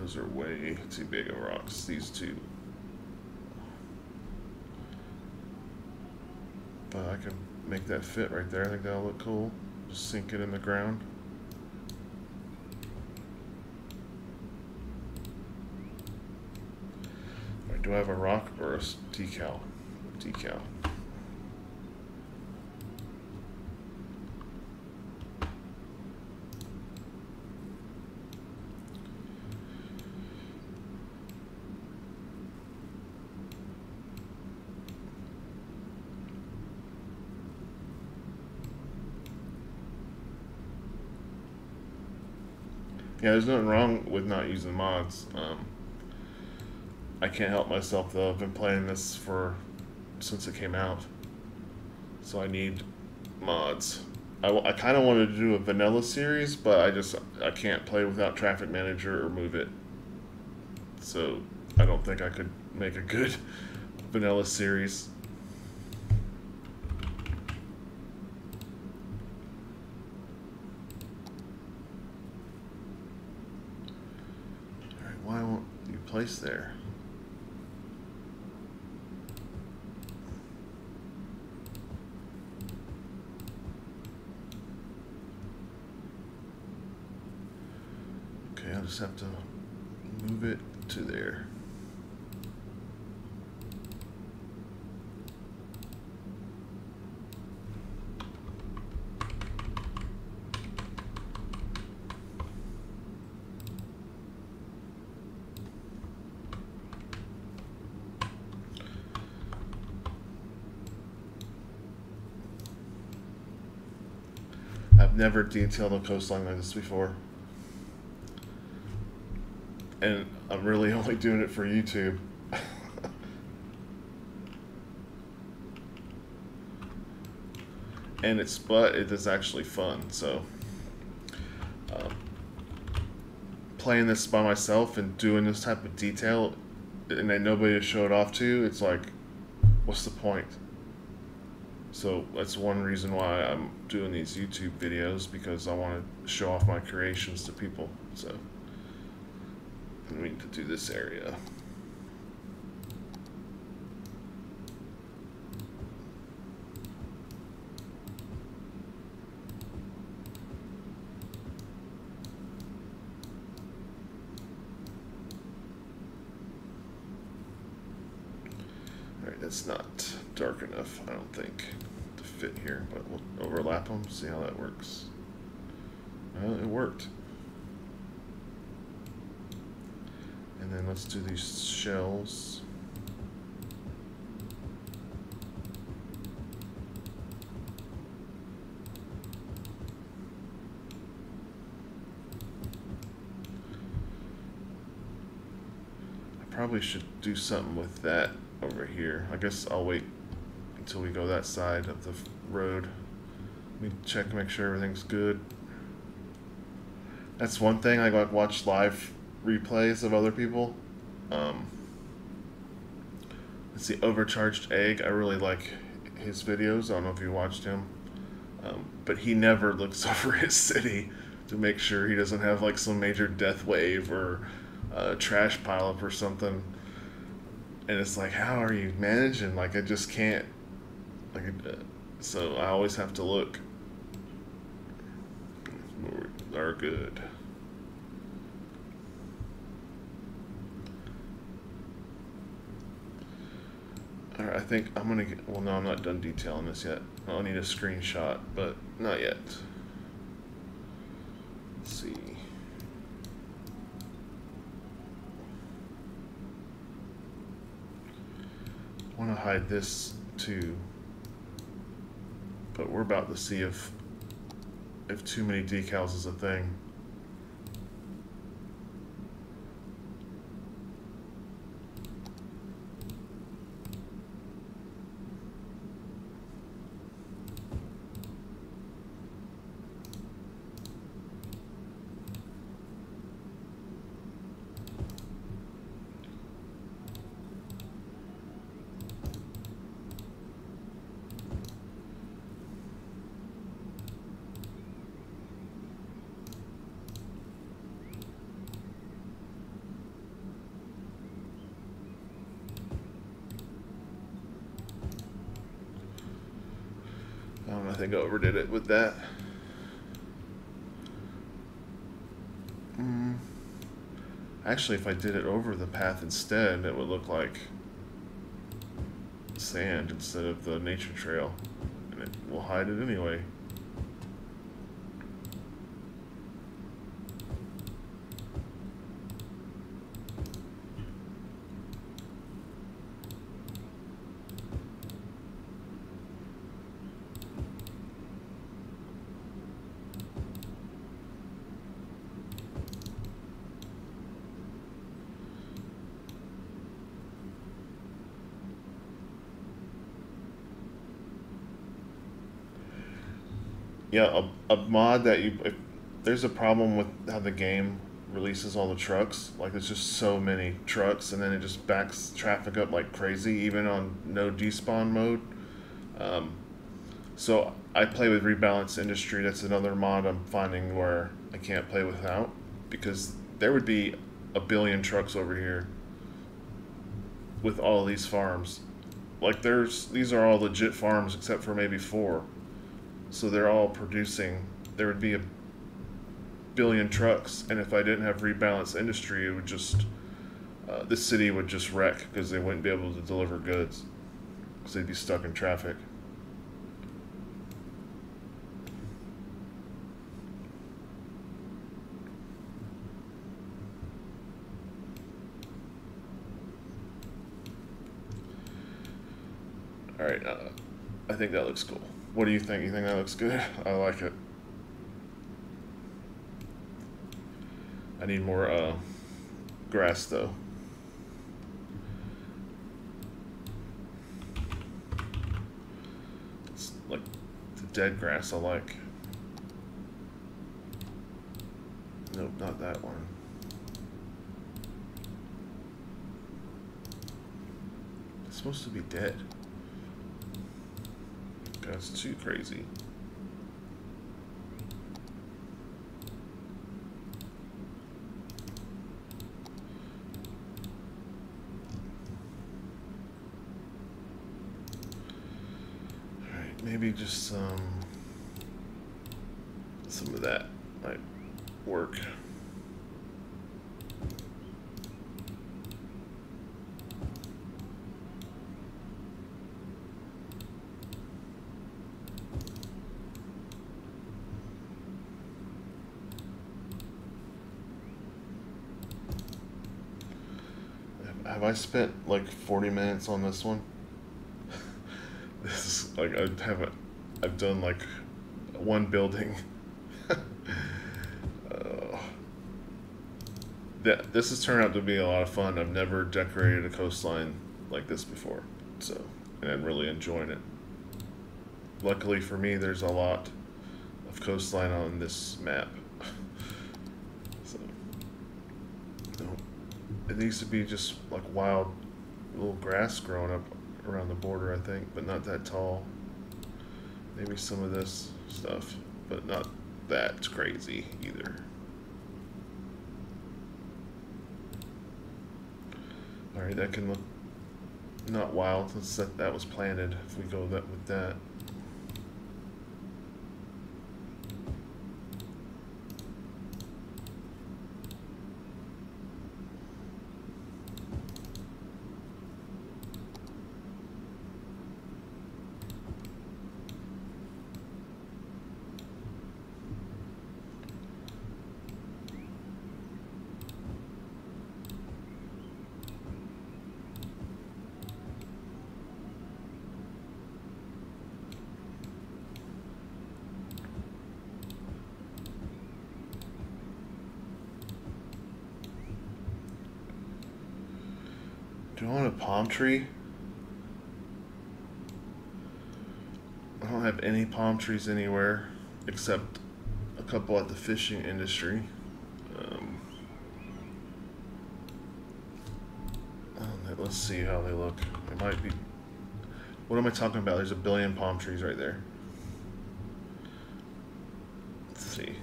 Speaker 1: Those are way too big of rocks, these two. But I can make that fit right there. I think that'll look cool. Just sink it in the ground. Do I have a rock or a decal? Decal. Yeah, there's nothing wrong with not using mods. Um, I can't help myself though. I've been playing this for since it came out, so I need mods. I, I kind of wanted to do a vanilla series, but I just I can't play without Traffic Manager or Move It. So I don't think I could make a good vanilla series. Alright, why won't you place there? Okay, I'll just have to move it to there. I've never detailed a coastline like this before. And I'm really only doing it for YouTube. and it's but it is actually fun, so um, playing this by myself and doing this type of detail and then nobody to show it off to, it's like what's the point? So that's one reason why I'm doing these YouTube videos because I want to show off my creations to people. So we need to do this area. Alright, that's not dark enough, I don't think, fit here, but we'll overlap them, see how that works. Well, it worked. And then let's do these shells. I probably should do something with that over here. I guess I'll wait until we go that side of the road. Let me check, make sure everything's good. That's one thing I like watch live replays of other people. Um, let's see, Overcharged Egg. I really like his videos. I don't know if you watched him. Um, but he never looks over his city to make sure he doesn't have like some major death wave or a trash pileup or something. And it's like, how are you managing? Like, I just can't. Like, uh, so I always have to look. Are good. Alright, I think I'm gonna get, well no, I'm not done detailing this yet. I'll need a screenshot, but not yet. Let's see. I want to hide this too, but we're about to see if if too many decals is a thing. Um, I think I overdid it with that. Mm. Actually, if I did it over the path instead, it would look like sand instead of the nature trail. And it will hide it anyway. Yeah, a, a mod that you if there's a problem with how the game releases all the trucks. Like there's just so many trucks, and then it just backs traffic up like crazy, even on no despawn mode. Um, so I play with Rebalance Industry. That's another mod I'm finding where I can't play without because there would be a billion trucks over here with all these farms. Like there's these are all legit farms except for maybe four. So they're all producing. There would be a billion trucks, and if I didn't have rebalanced Industry, it would just uh, the city would just wreck because they wouldn't be able to deliver goods because they'd be stuck in traffic. All right, uh, I think that looks cool. What do you think? You think that looks good? I like it. I need more uh, grass though. It's like the dead grass I like. Nope, not that one. It's supposed to be dead. That's too crazy. Alright, maybe just some some of that might work. Have I spent like 40 minutes on this one? this is like I haven't I've done like one building. uh, that this has turned out to be a lot of fun. I've never decorated a coastline like this before, so and I'm really enjoying it. Luckily for me, there's a lot of coastline on this map. It needs to be just like wild little grass growing up around the border, I think, but not that tall. Maybe some of this stuff, but not that crazy either. Alright, that can look not wild. Let's set that was planted if we go that with that. Do I want a palm tree? I don't have any palm trees anywhere except a couple at the fishing industry. Um, oh, let's see how they look. It might be. What am I talking about? There's a billion palm trees right there. Let's see.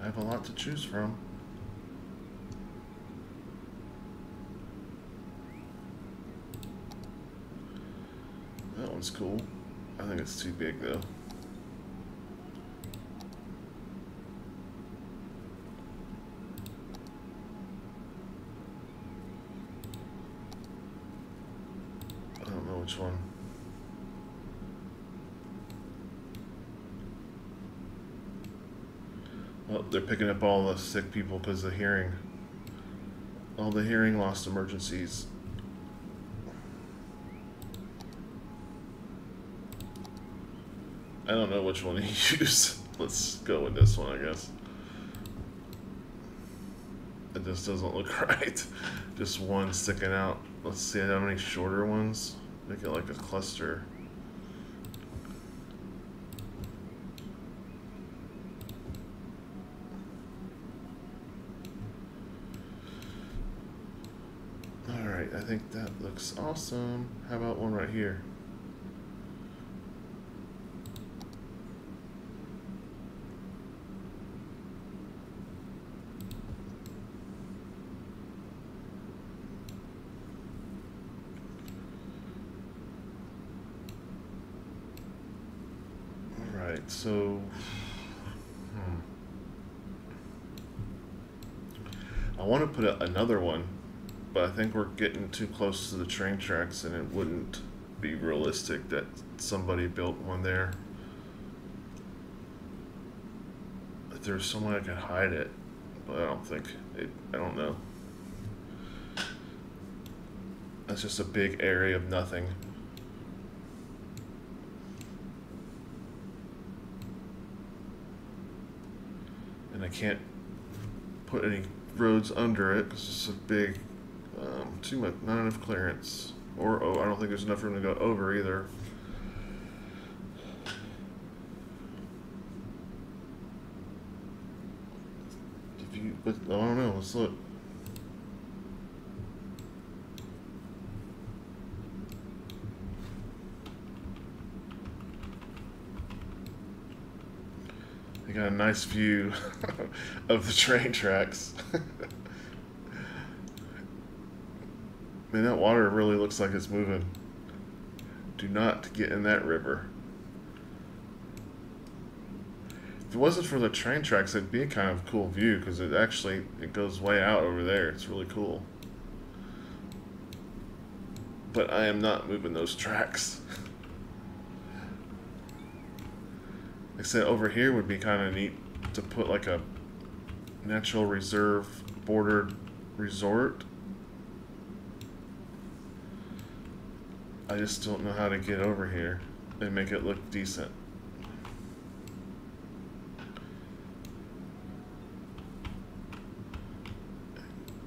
Speaker 1: I have a lot to choose from. That one's cool. I think it's too big though. I don't know which one. Well, they're picking up all the sick people because of hearing. All the hearing loss emergencies. I don't know which one to use. Let's go with this one, I guess. It just doesn't look right. Just one sticking out. Let's see how many shorter ones. Make it like a cluster. Alright, I think that looks awesome. How about one right here? Alright, so... Hmm. I want to put a, another one I think we're getting too close to the train tracks and it wouldn't be realistic that somebody built one there. If there's someone I could hide it, but I don't think it, I don't know. That's just a big area of nothing. And I can't put any roads under it because it's a big too much, not enough clearance. Or, oh, I don't think there's enough room to go over either. If you, but I don't know, let's look. You got a nice view of the train tracks. That water really looks like it's moving. Do not get in that river. If it wasn't for the train tracks, it'd be a kind of cool view because it actually it goes way out over there. It's really cool. But I am not moving those tracks. I said over here would be kind of neat to put like a natural reserve bordered resort I just don't know how to get over here and make it look decent.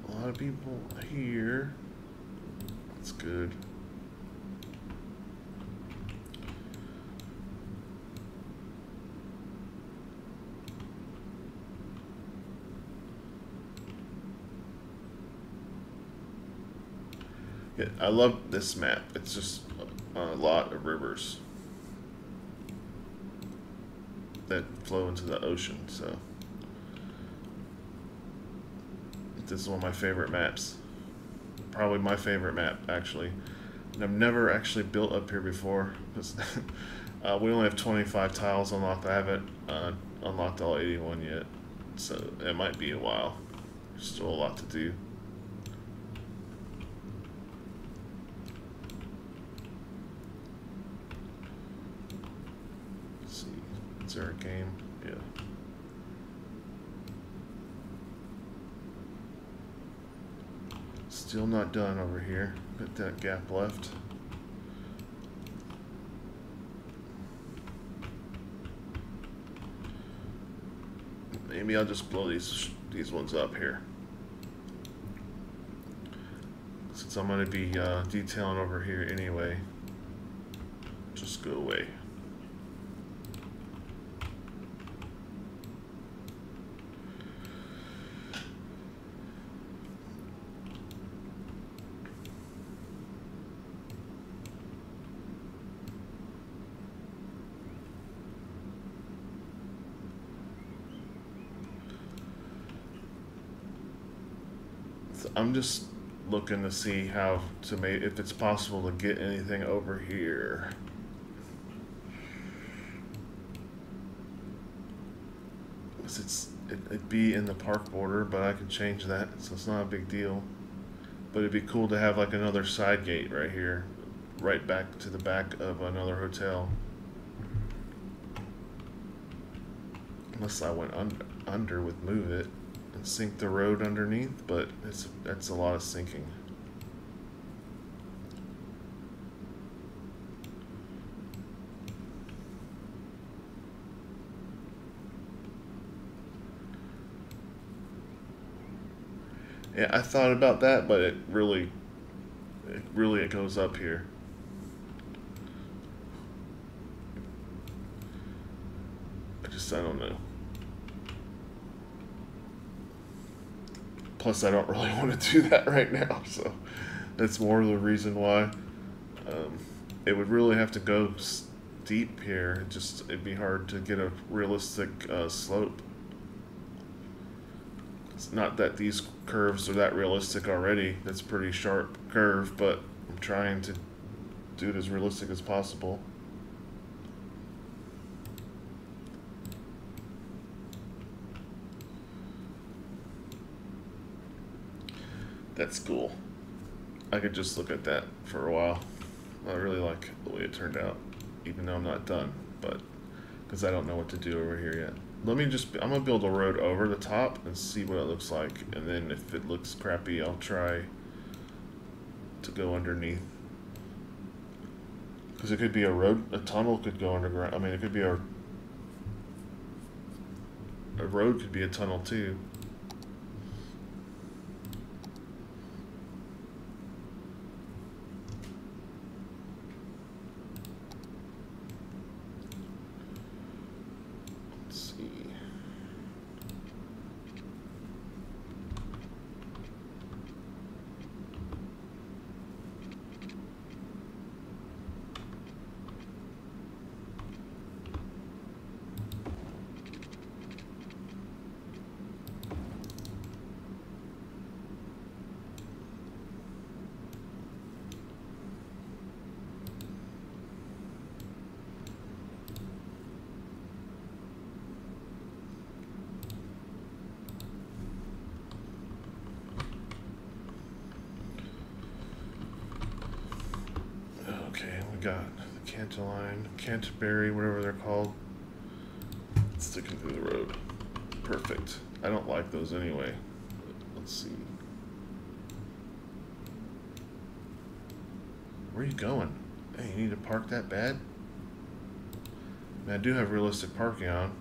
Speaker 1: A lot of people here. That's good. Yeah, I love this map. It's just a, lot of rivers that flow into the ocean. So this is one of my favorite maps. Probably my favorite map, actually. And I've never actually built up here before. uh, we only have 25 tiles unlocked. I haven't uh, unlocked all 81 yet. So it might be a while. Still a lot to do. Let's see. Is there a game? Yeah. Still not done over here. Got that gap left. Maybe I'll just blow these these ones up here. Since I'm going to be uh, detailing over here anyway, just go away. I'm just looking to see how to make if it's possible to get anything over here. It's it, it'd be in the park border, but I can change that, so it's not a big deal. But it'd be cool to have like another side gate right here, right back to the back of another hotel. Unless I went un under with move it sink the road underneath, but it's that's a lot of sinking. Yeah, I thought about that, but it really, it really it goes up here. I just I don't know. Plus, I don't really want to do that right now, so that's more of the reason why. Um, it would really have to go deep here. Just it'd be hard to get a realistic uh, slope. It's not that these curves are that realistic already. That's a pretty sharp curve, but I'm trying to do it as realistic as possible. That's cool. I could just look at that for a while. I really like the way it turned out, even though I'm not done, but because I don't know what to do over here yet. Let me just, I'm gonna build a road over the top and see what it looks like, and then if it looks crappy, I'll try to go underneath. Because it could be a road, a tunnel could go underground. I mean, it could be a, a road could be a tunnel too. got the Cantaline, Canterbury, whatever they're called, sticking through the road. Perfect. I don't like those anyway. Let's see. Where are you going? Hey, you need to park that bad? I, mean, I do have realistic parking on.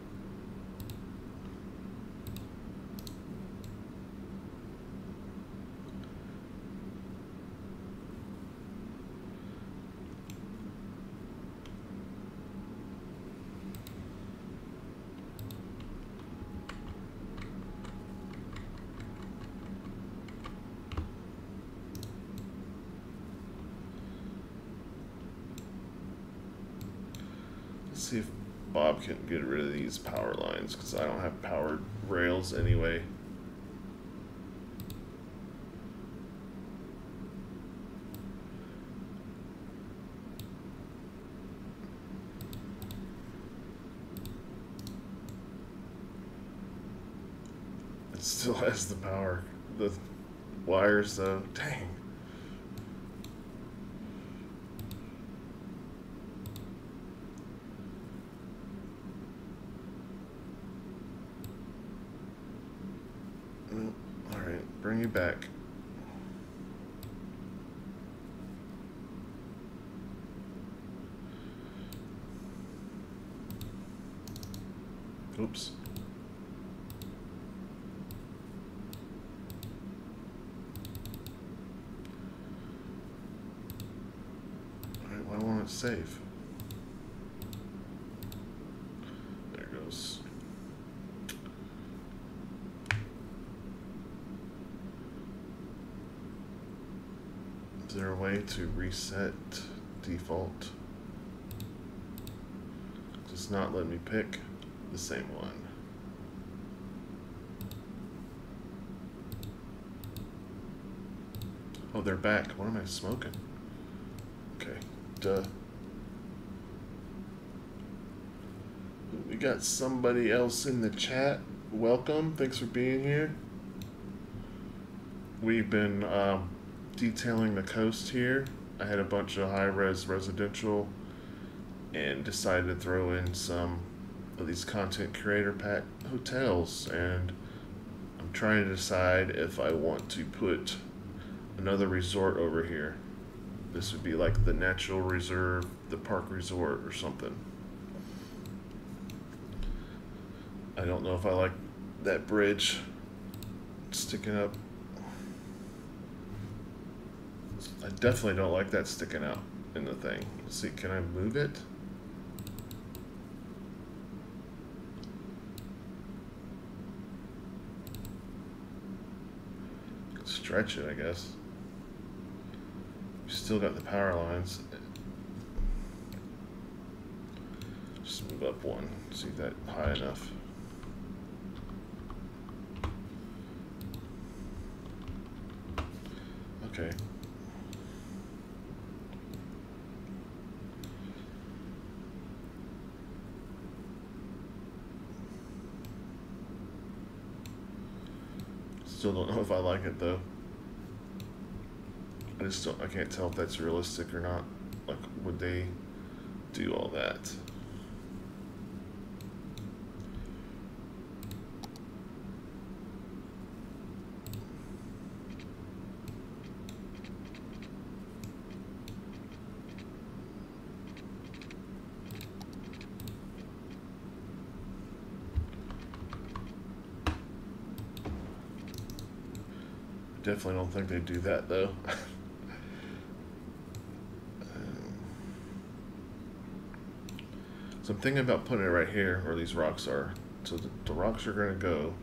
Speaker 1: Still has the power. The wires though, dang. Alright, bring you back. Oops. Alright, why won't it save? There it goes. Is there a to reset default? Just not let me pick the same one. Oh, they're back. What am I smoking? Okay, duh. We got somebody else in the chat. Welcome. Thanks for being here. We've been um, detailing the coast here. I had a bunch of high res residential and decided to throw in some of these content creator pack hotels and I'm trying to decide if I want to put another resort over here. This would be like the natural reserve, the park resort or something. I don't know if I like that bridge sticking up. I definitely don't like that sticking out in the thing. Let's see, can I move it? Stretch it, I guess. Still got the power lines. Just move up one, see that high enough. Okay. Still don't know if I like it though. I just don't, I can't tell if that's realistic or not. Like, would they do all that? Definitely don't think they do that though. Um, so I'm thinking about putting it right here where these rocks are. So the, the rocks are gonna go.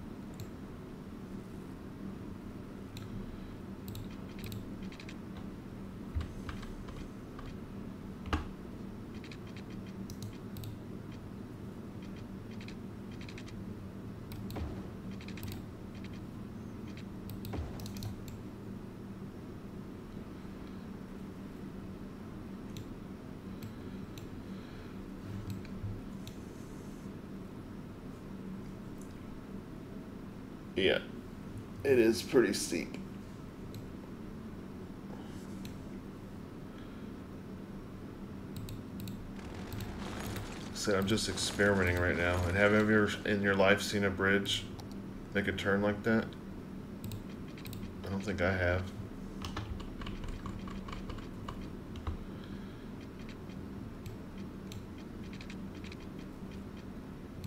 Speaker 1: Yeah, it is pretty steep. So I'm just experimenting right now. And have you ever in your life seen a bridge make a turn like that? I don't think I have.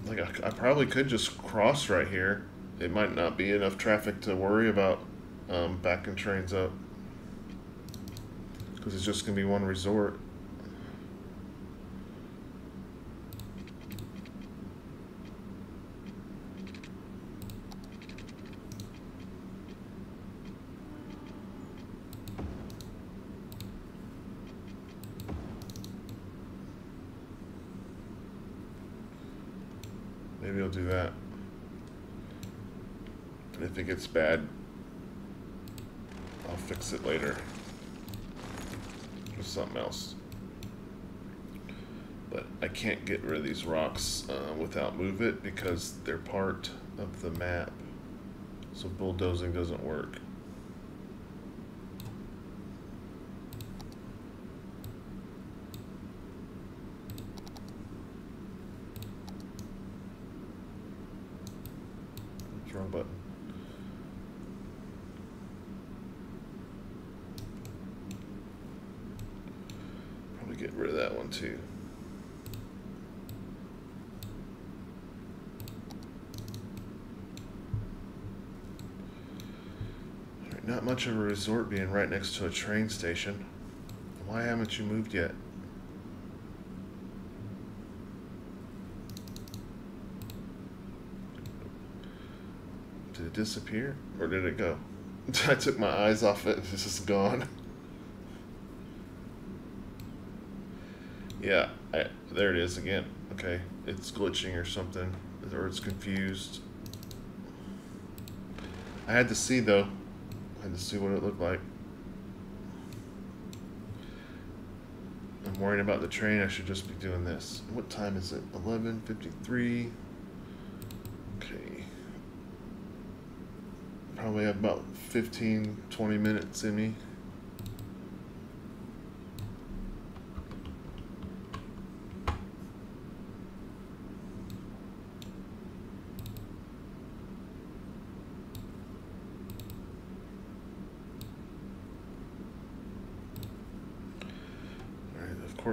Speaker 1: Like I, I probably could just cross right here it might not be enough traffic to worry about um, backing trains up because it's just going to be one resort. Maybe I'll do that. And if it gets bad, I'll fix it later. With something else. But I can't get rid of these rocks uh, without move it because they're part of the map. So bulldozing doesn't work. Wrong button. Probably get rid of that one too. Not much of a resort being right next to a train station. Why haven't you moved yet? Did it disappear? Or did it go? I took my eyes off it. It's just gone. Yeah, I, there it is again. Okay, it's glitching or something. Or it's confused. I had to see though. Had to see what it looked like. I'm worrying about the train. I should just be doing this. What time is it? 11.53. Okay. Probably have about 15, 20 minutes in me.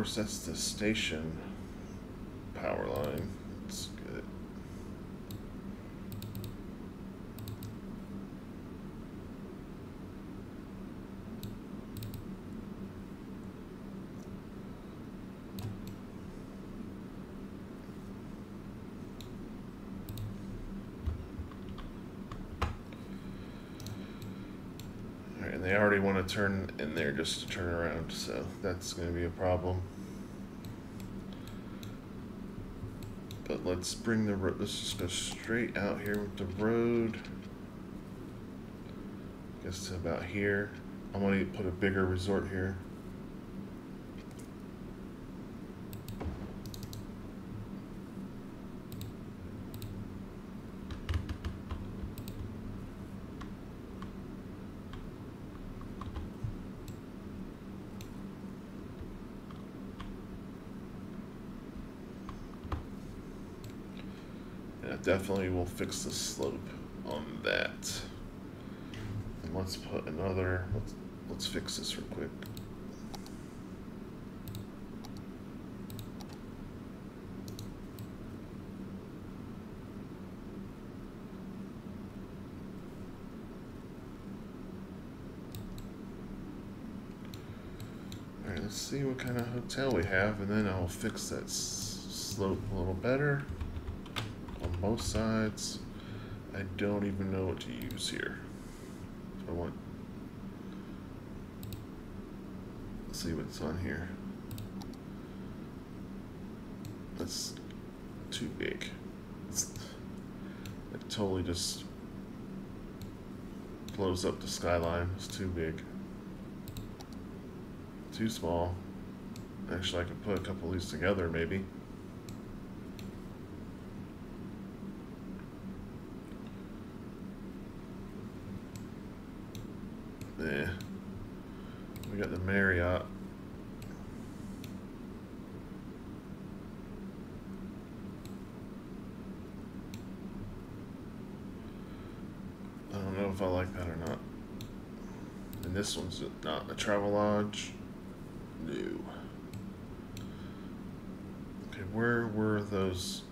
Speaker 1: Course, that's the station power line. That's good. and they already want to turn in there just to turn around, so that's going to be a problem. But let's bring the road, let's just go straight out here with the road. Guess to about here. I want to put a bigger resort here. Definitely will fix the slope on that. And let's put another, let's, let's fix this real quick. Alright, let's see what kind of hotel we have, and then I'll fix that slope a little better both sides. I don't even know what to use here. I want let's see what's on here. That's too big. It totally just blows up the skyline. It's too big. Too small. Actually, I could put a couple of these together, maybe. Yeah. We got the Marriott. I don't know if I like that or not. And this one's not a Travelodge. Okay, where were those?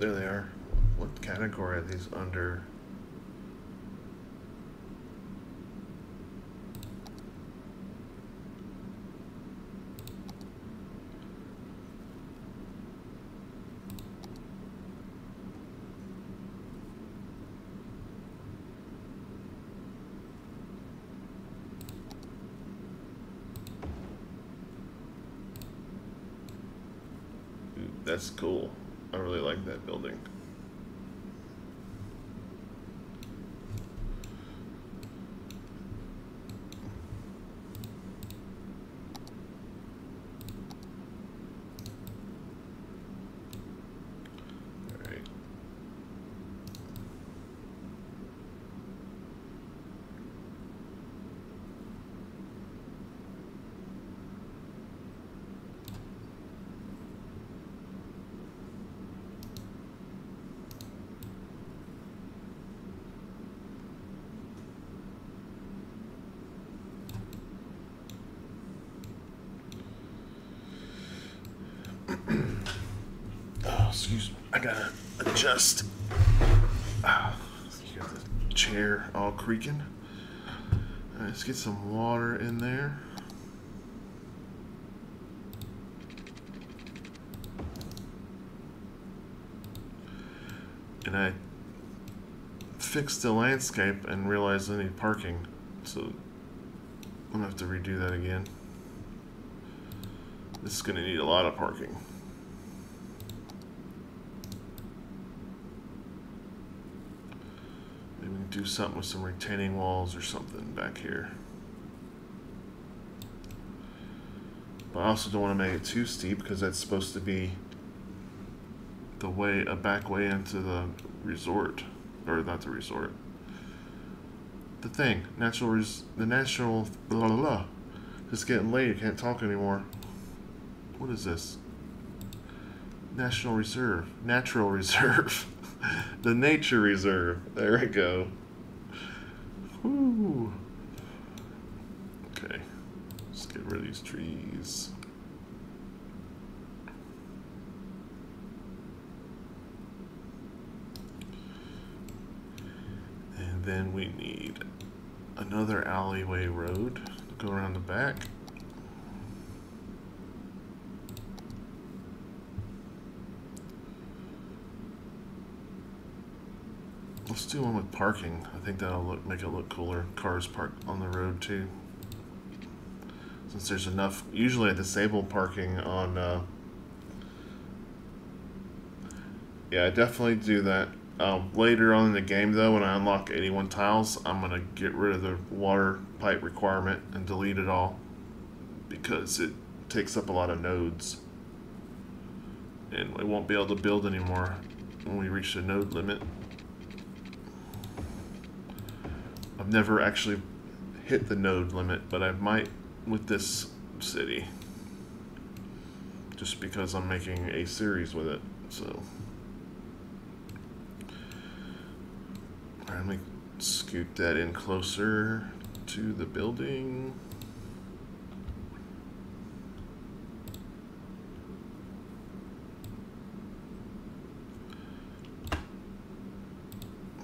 Speaker 1: There they are. What category are these under? Building. excuse me. I Ah, got the chair all creaking. Right, let's get some water in there. And I fixed the landscape and realized I need parking. So I'm gonna have to redo that again. This is gonna need a lot of parking. Do something with some retaining walls or something back here. But I also don't want to make it too steep because that's supposed to be the way, a back way into the resort. Or not the resort. The thing. Natural, res, the natural, blah, blah, blah. It's getting late, I can't talk anymore. What is this? National Reserve. Natural Reserve. the Nature Reserve. There we go. Whew. Okay, let's get rid of these trees. And then we need another alleyway road to go around the back. Let's do one with parking. I think that'll look make it look cooler. Cars parked on the road too. Since there's enough, usually I disable parking on, uh, yeah, I definitely do that. Um, later on in the game though, when I unlock 81 tiles, I'm going to get rid of the water pipe requirement and delete it all because it takes up a lot of nodes. And we won't be able to build anymore when we reach the node limit. I've never actually hit the node limit, but I might with this city. Just because I'm making a series with it, so. Alright, let me scoot that in closer to the building.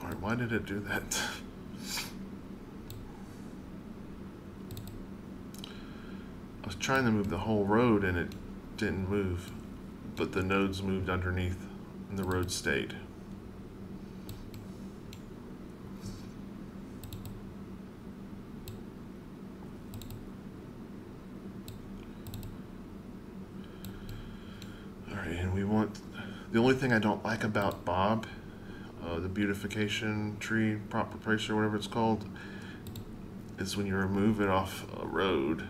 Speaker 1: Alright, why did it do that? trying to move the whole road and it didn't move, but the nodes moved underneath and the road stayed. Alright, and we want, the only thing I don't like about Bob, uh, the beautification tree, prop replacer or whatever it's called, is when you remove it off a road,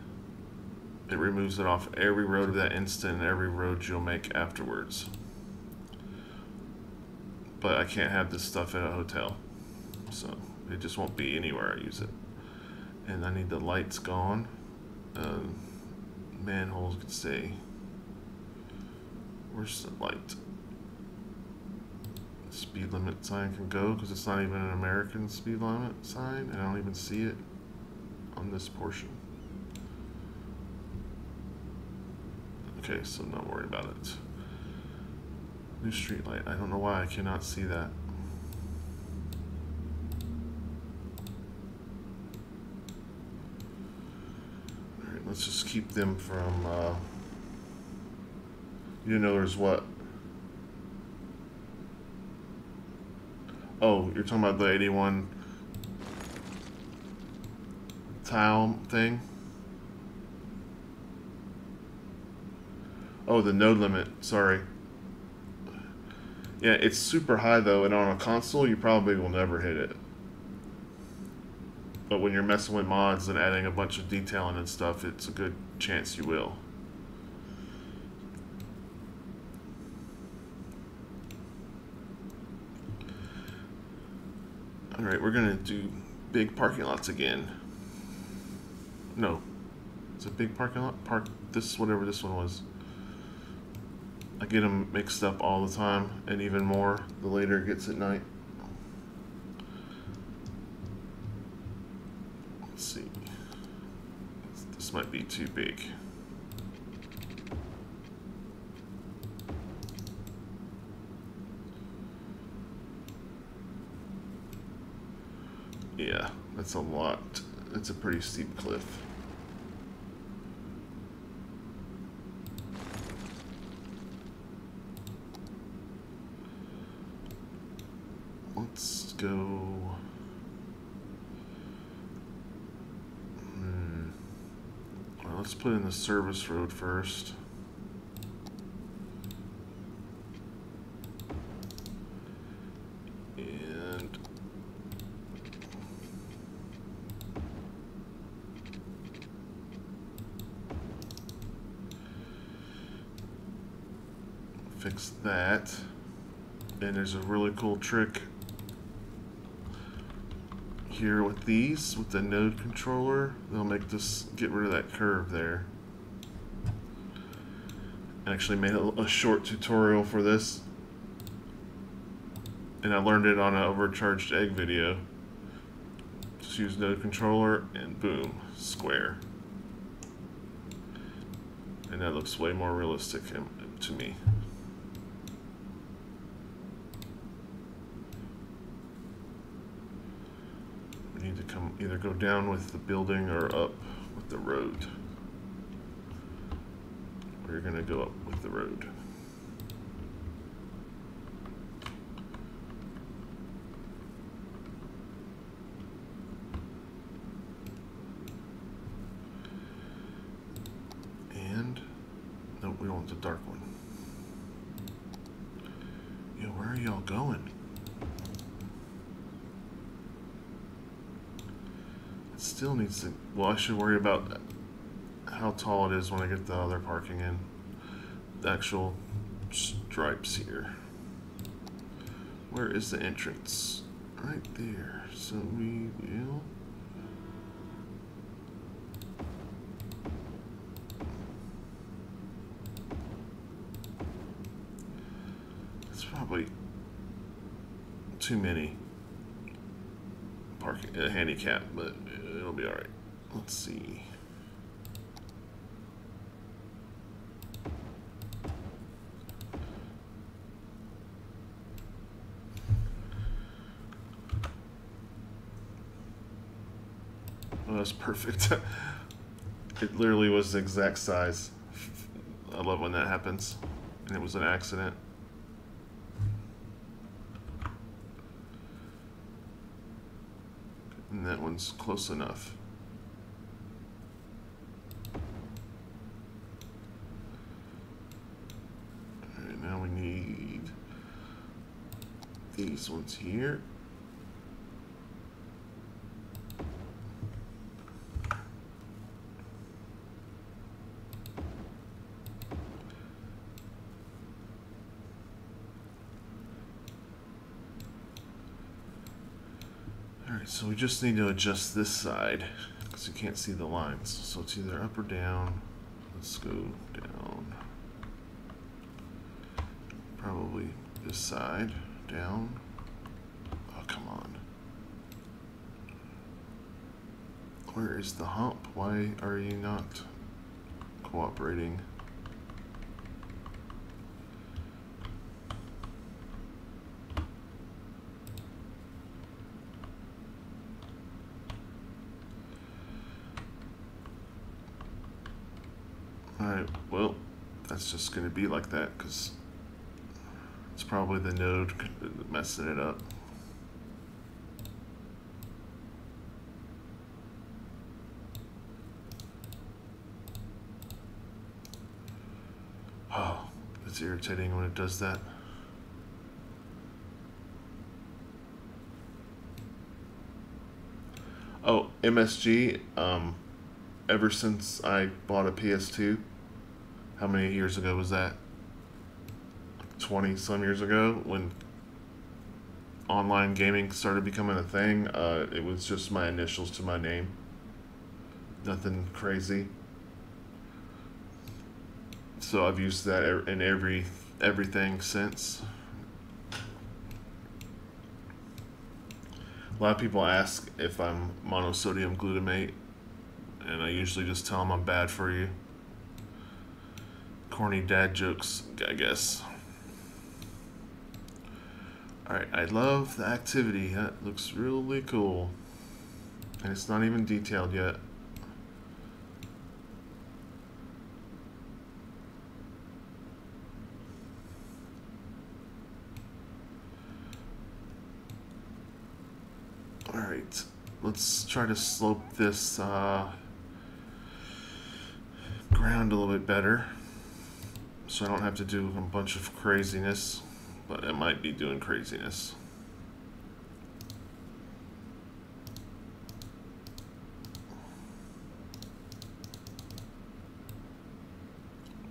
Speaker 1: it removes it off every road of that instant and every road you'll make afterwards. But I can't have this stuff at a hotel. So it just won't be anywhere I use it. And I need the lights gone. Um, manholes could stay. Where's the light? speed limit sign can go because it's not even an American speed limit sign and I don't even see it on this portion. Okay, so not worried about it. New street light. I don't know why I cannot see that. Alright, let's just keep them from, uh, you know there's what? Oh, you're talking about the 81 tile thing? Oh, the node limit. Sorry. Yeah, it's super high though, and on a console, you probably will never hit it. But when you're messing with mods and adding a bunch of detailing and stuff, it's a good chance you will. Alright, we're gonna do big parking lots again. No. It's a big parking lot? Park this, whatever this one was. I get them mixed up all the time, and even more the later it gets at night. Let's see. This might be too big. Yeah, that's a lot. It's a pretty steep cliff. Let's go. Hmm. Well, let's put in the service road first. And fix that. And there's a really cool trick here with these, with the node controller. They'll make this, get rid of that curve there. I actually made a, a short tutorial for this. And I learned it on an overcharged egg video. Just use node controller and boom, square. And that looks way more realistic um, to me. need to come either go down with the building or up with the road. We're going to go up with the road. And, no, we want the dark one. Yo, where are y'all going? Still needs to... Well, I should worry about how tall it is when I get the other parking in. The actual stripes here. Where is the entrance? Right there. So we will... It's probably too many parking, a handicap, but be alright. Let's see. Oh, that's perfect. it literally was the exact size. I love when that happens. And it was an accident. And that one's close enough. Alright, now we need these ones here. So just need to adjust this side because you can't see the lines. So it's either up or down. Let's go down. Probably this side, down. Oh, come on. Where is the hump? Why are you not cooperating? be like that because it's probably the node messing it up. Oh, it's irritating when it does that. Oh, MSG, um, ever since I bought a PS2, how many years ago was that? 20 some years ago when online gaming started becoming a thing. Uh, it was just my initials to my name. Nothing crazy. So I've used that in every everything since. A lot of people ask if I'm monosodium glutamate, and I usually just tell them I'm bad for you. Corny dad jokes, I guess. Alright, I love the activity. That looks really cool. And it's not even detailed yet. Alright, let's try to slope this uh, ground a little bit better so I don't have to do a bunch of craziness, but it might be doing craziness.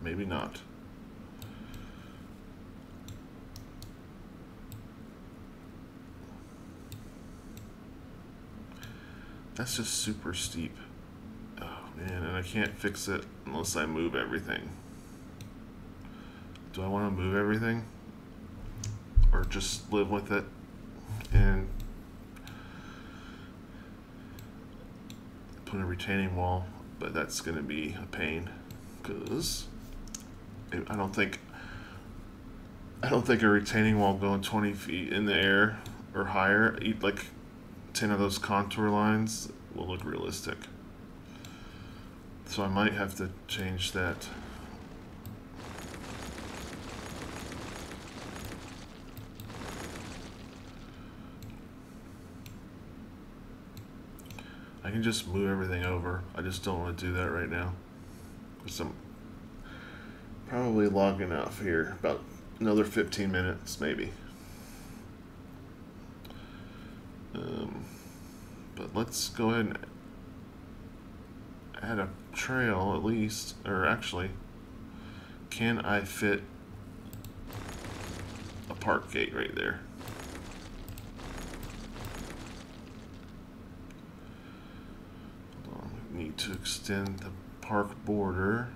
Speaker 1: Maybe not. That's just super steep. Oh man, and I can't fix it unless I move everything. Do I want to move everything? Or just live with it and put a retaining wall, but that's going to be a pain because I don't think I don't think a retaining wall going 20 feet in the air or higher, like 10 of those contour lines will look realistic. So I might have to change that. I can just move everything over. I just don't want to do that right now. Because I'm probably long enough here. About another 15 minutes, maybe. Um, but let's go ahead and add a trail at least, or actually, can I fit a park gate right there? Need to extend the park border.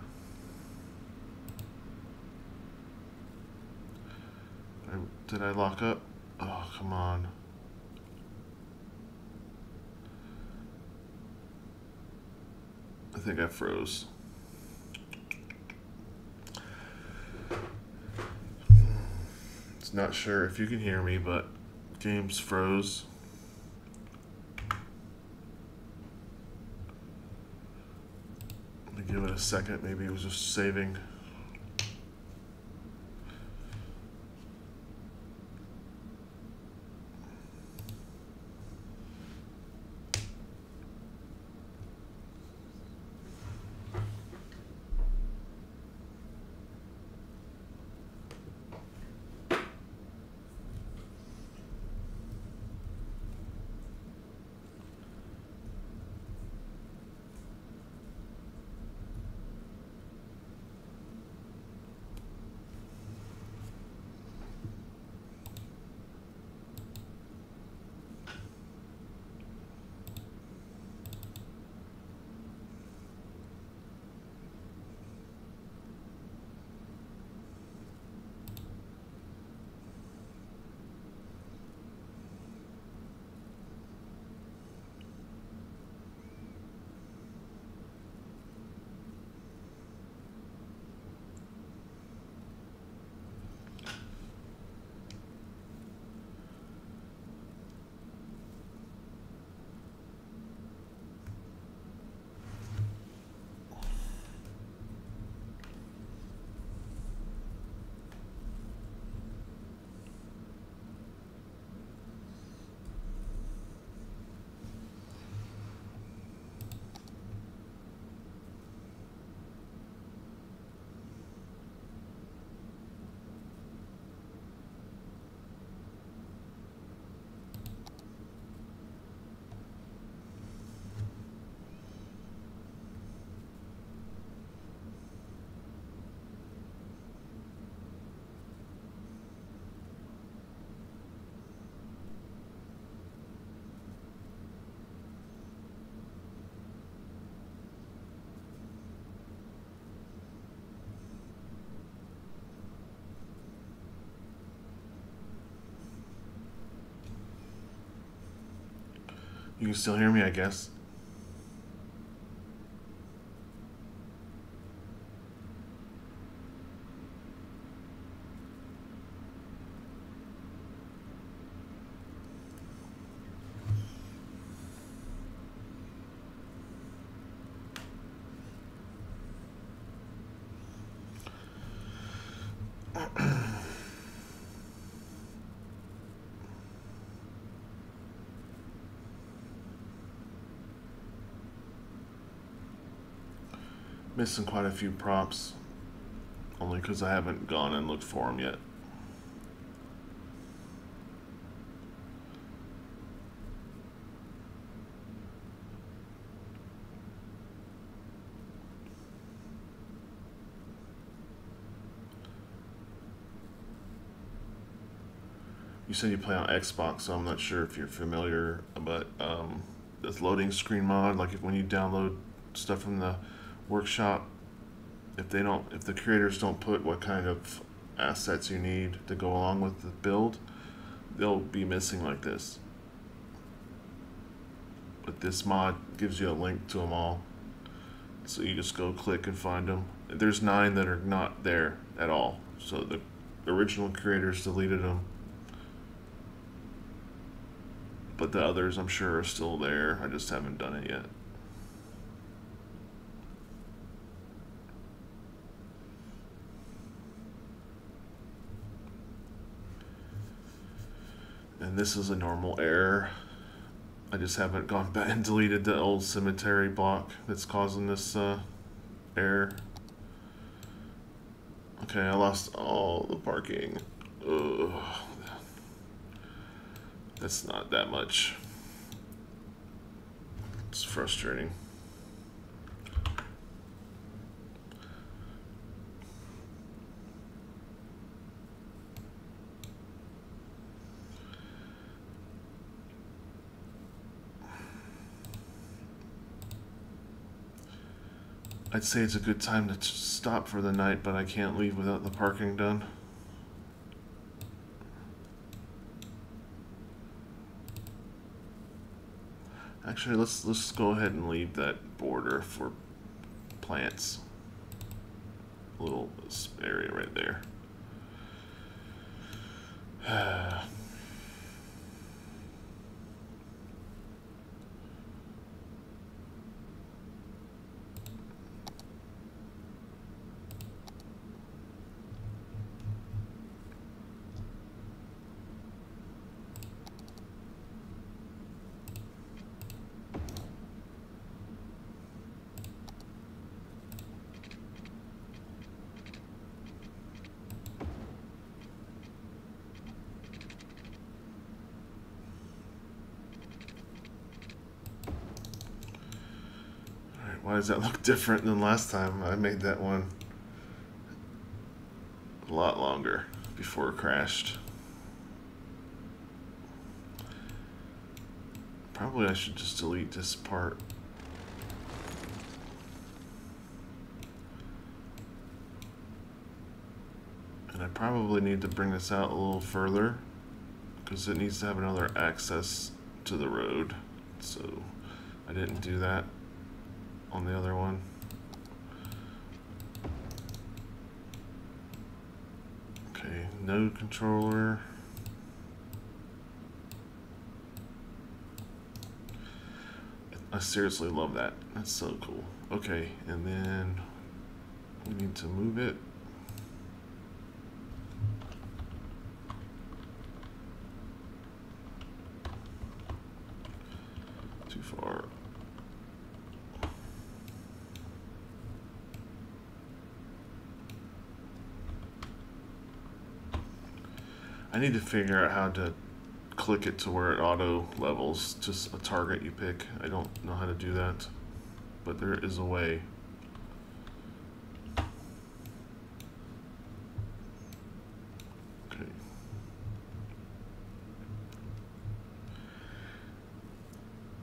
Speaker 1: Did I lock up? Oh, come on. I think I froze. It's not sure if you can hear me, but games froze. Let me give it a second. Maybe it was just saving. You can still hear me, I guess. Missing quite a few props, only because I haven't gone and looked for them yet. you said you play on Xbox, so I'm not sure if you're familiar, but um, this loading screen mod, like if when you download stuff from the workshop, if they don't, if the creators don't put what kind of assets you need to go along with the build, they'll be missing like this. But this mod gives you a link to them all, so you just go click and find them. There's nine that are not there at all, so the original creators deleted them but the others I'm sure are still there. I just haven't done it yet. This is a normal error. I just haven't gone back and deleted the old cemetery block that's causing this uh, error. Okay, I lost all the parking. Ugh. That's not that much. It's frustrating. I'd say it's a good time to stop for the night, but I can't leave without the parking done. Actually, let's let's go ahead and leave that border for plants. Little area right there. Why does that look different than last time? I made that one a lot longer before it crashed. Probably I should just delete this part. And I probably need to bring this out a little further because it needs to have another access to the road. So I didn't do that on the other one. Okay, node controller. I seriously love that. That's so cool. Okay, and then we need to move it. Too far I need to figure out how to click it to where it auto levels just a target you pick. I don't know how to do that, but there is a way. Okay.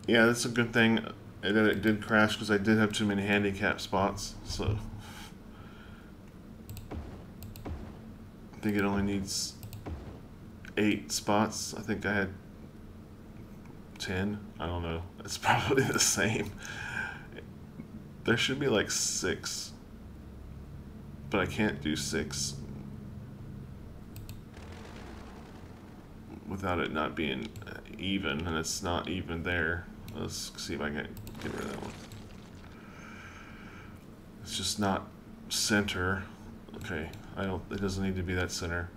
Speaker 1: Yeah, that's a good thing that it did crash because I did have too many handicap spots, so I think it only needs eight spots. I think I had 10. I don't know. It's probably the same. There should be like six, but I can't do six without it not being even, and it's not even there. Let's see if I can get rid of that one. It's just not center. Okay, I don't. It doesn't need to be that center.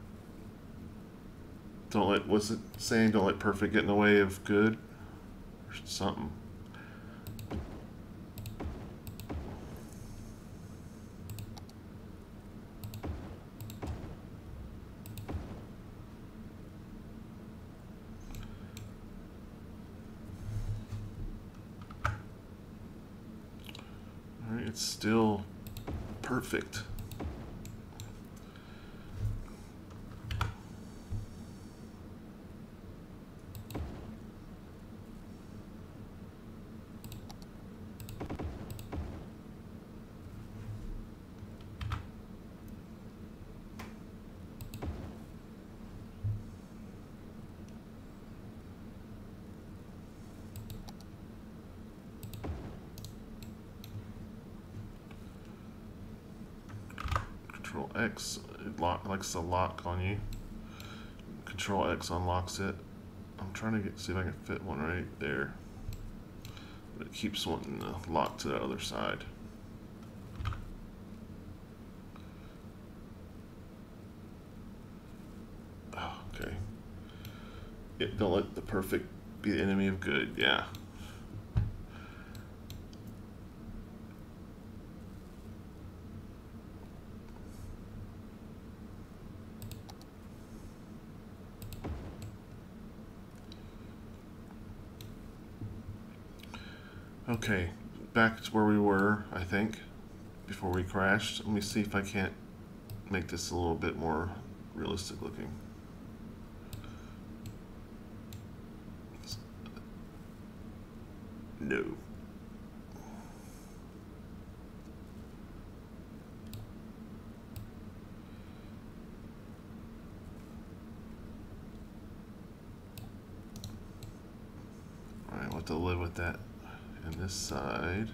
Speaker 1: Don't let. What's it saying? Don't let perfect get in the way of good, or something. it's still perfect. Control X, it lock, likes to lock on you. Control X unlocks it. I'm trying to get see if I can fit one right there. But it keeps wanting to lock to the other side. Oh, okay. It, don't let the perfect be the enemy of good. Yeah. Okay, back to where we were, I think, before we crashed. Let me see if I can't make this a little bit more realistic looking. No. Alright, we'll have to live with that and this side.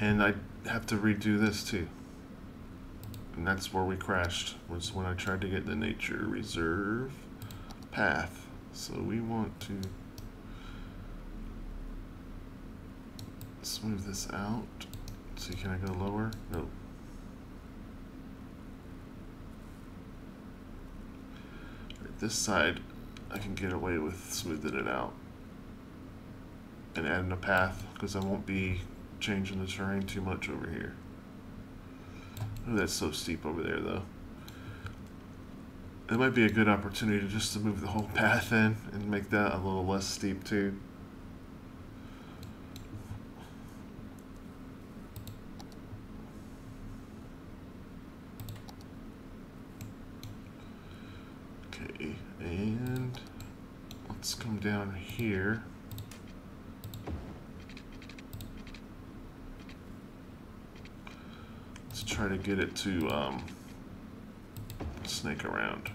Speaker 1: And I have to redo this too. And that's where we crashed was when I tried to get the nature reserve path. So we want to smooth this out. See can I go lower? No right, this side I can get away with smoothing it out and adding a path because I won't be changing the terrain too much over here Oh, that's so steep over there, though. It might be a good opportunity just to move the whole path in and make that a little less steep, too. Okay, and let's come down here. try to get it to um, snake around.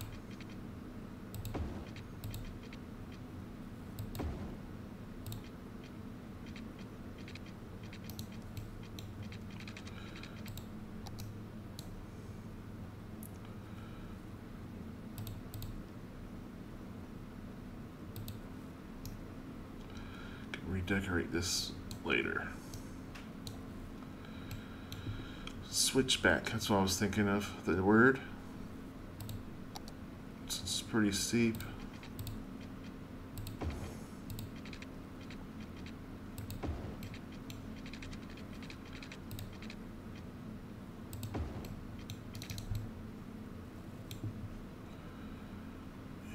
Speaker 1: redecorate this later. Switchback. That's what I was thinking of. The word. It's pretty steep.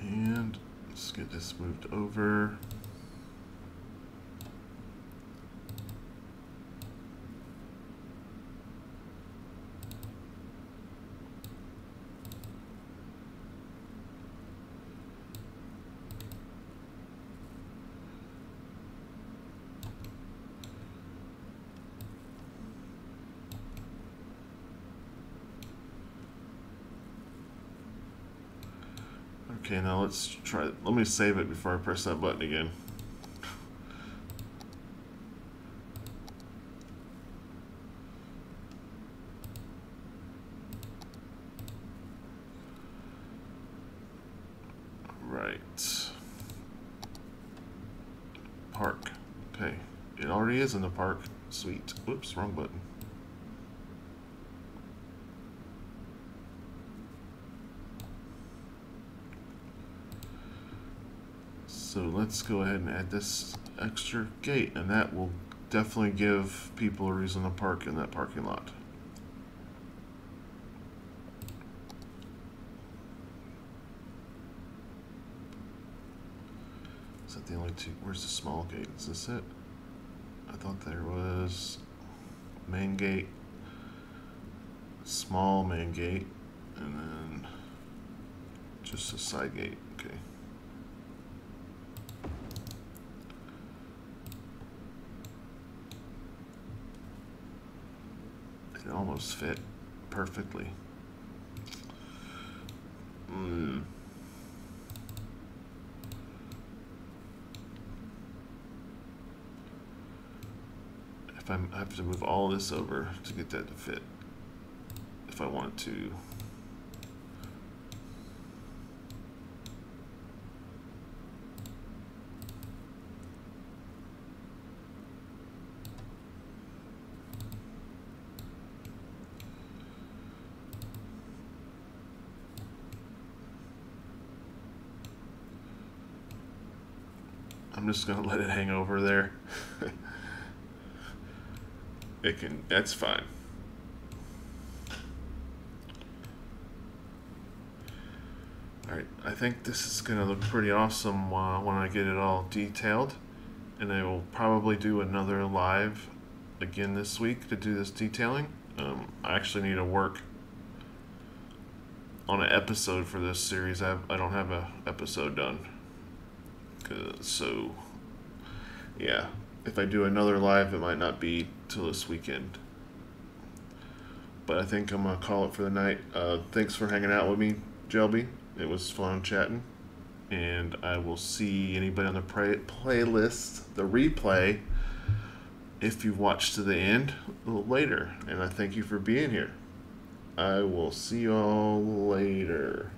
Speaker 1: And let's get this moved over. Okay, now let's try. Let me save it before I press that button again. Right. Park. Okay. It already is in the park. Sweet. Whoops, wrong button. So let's go ahead and add this extra gate, and that will definitely give people a reason to park in that parking lot. Is that the only two? Where's the small gate? Is this it? I thought there was main gate, small main gate, and then just a side gate. Okay. Almost fit perfectly. Mm. If I'm, I have to move all this over to get that to fit, if I want to. Just gonna let it hang over there. it can, that's fine. Alright, I think this is gonna look pretty awesome uh, when I get it all detailed. And I will probably do another live again this week to do this detailing. Um, I actually need to work on an episode for this series. I, have, I don't have an episode done. So, yeah, if I do another live, it might not be till this weekend. But I think I'm going to call it for the night. Uh, thanks for hanging out with me, Jelby. It was fun chatting. And I will see anybody on the playlist, the replay, if you've watched to the end later. And I thank you for being here. I will see y'all later.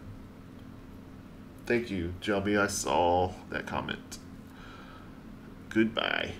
Speaker 1: Thank you, Jelby. I saw that comment. Goodbye.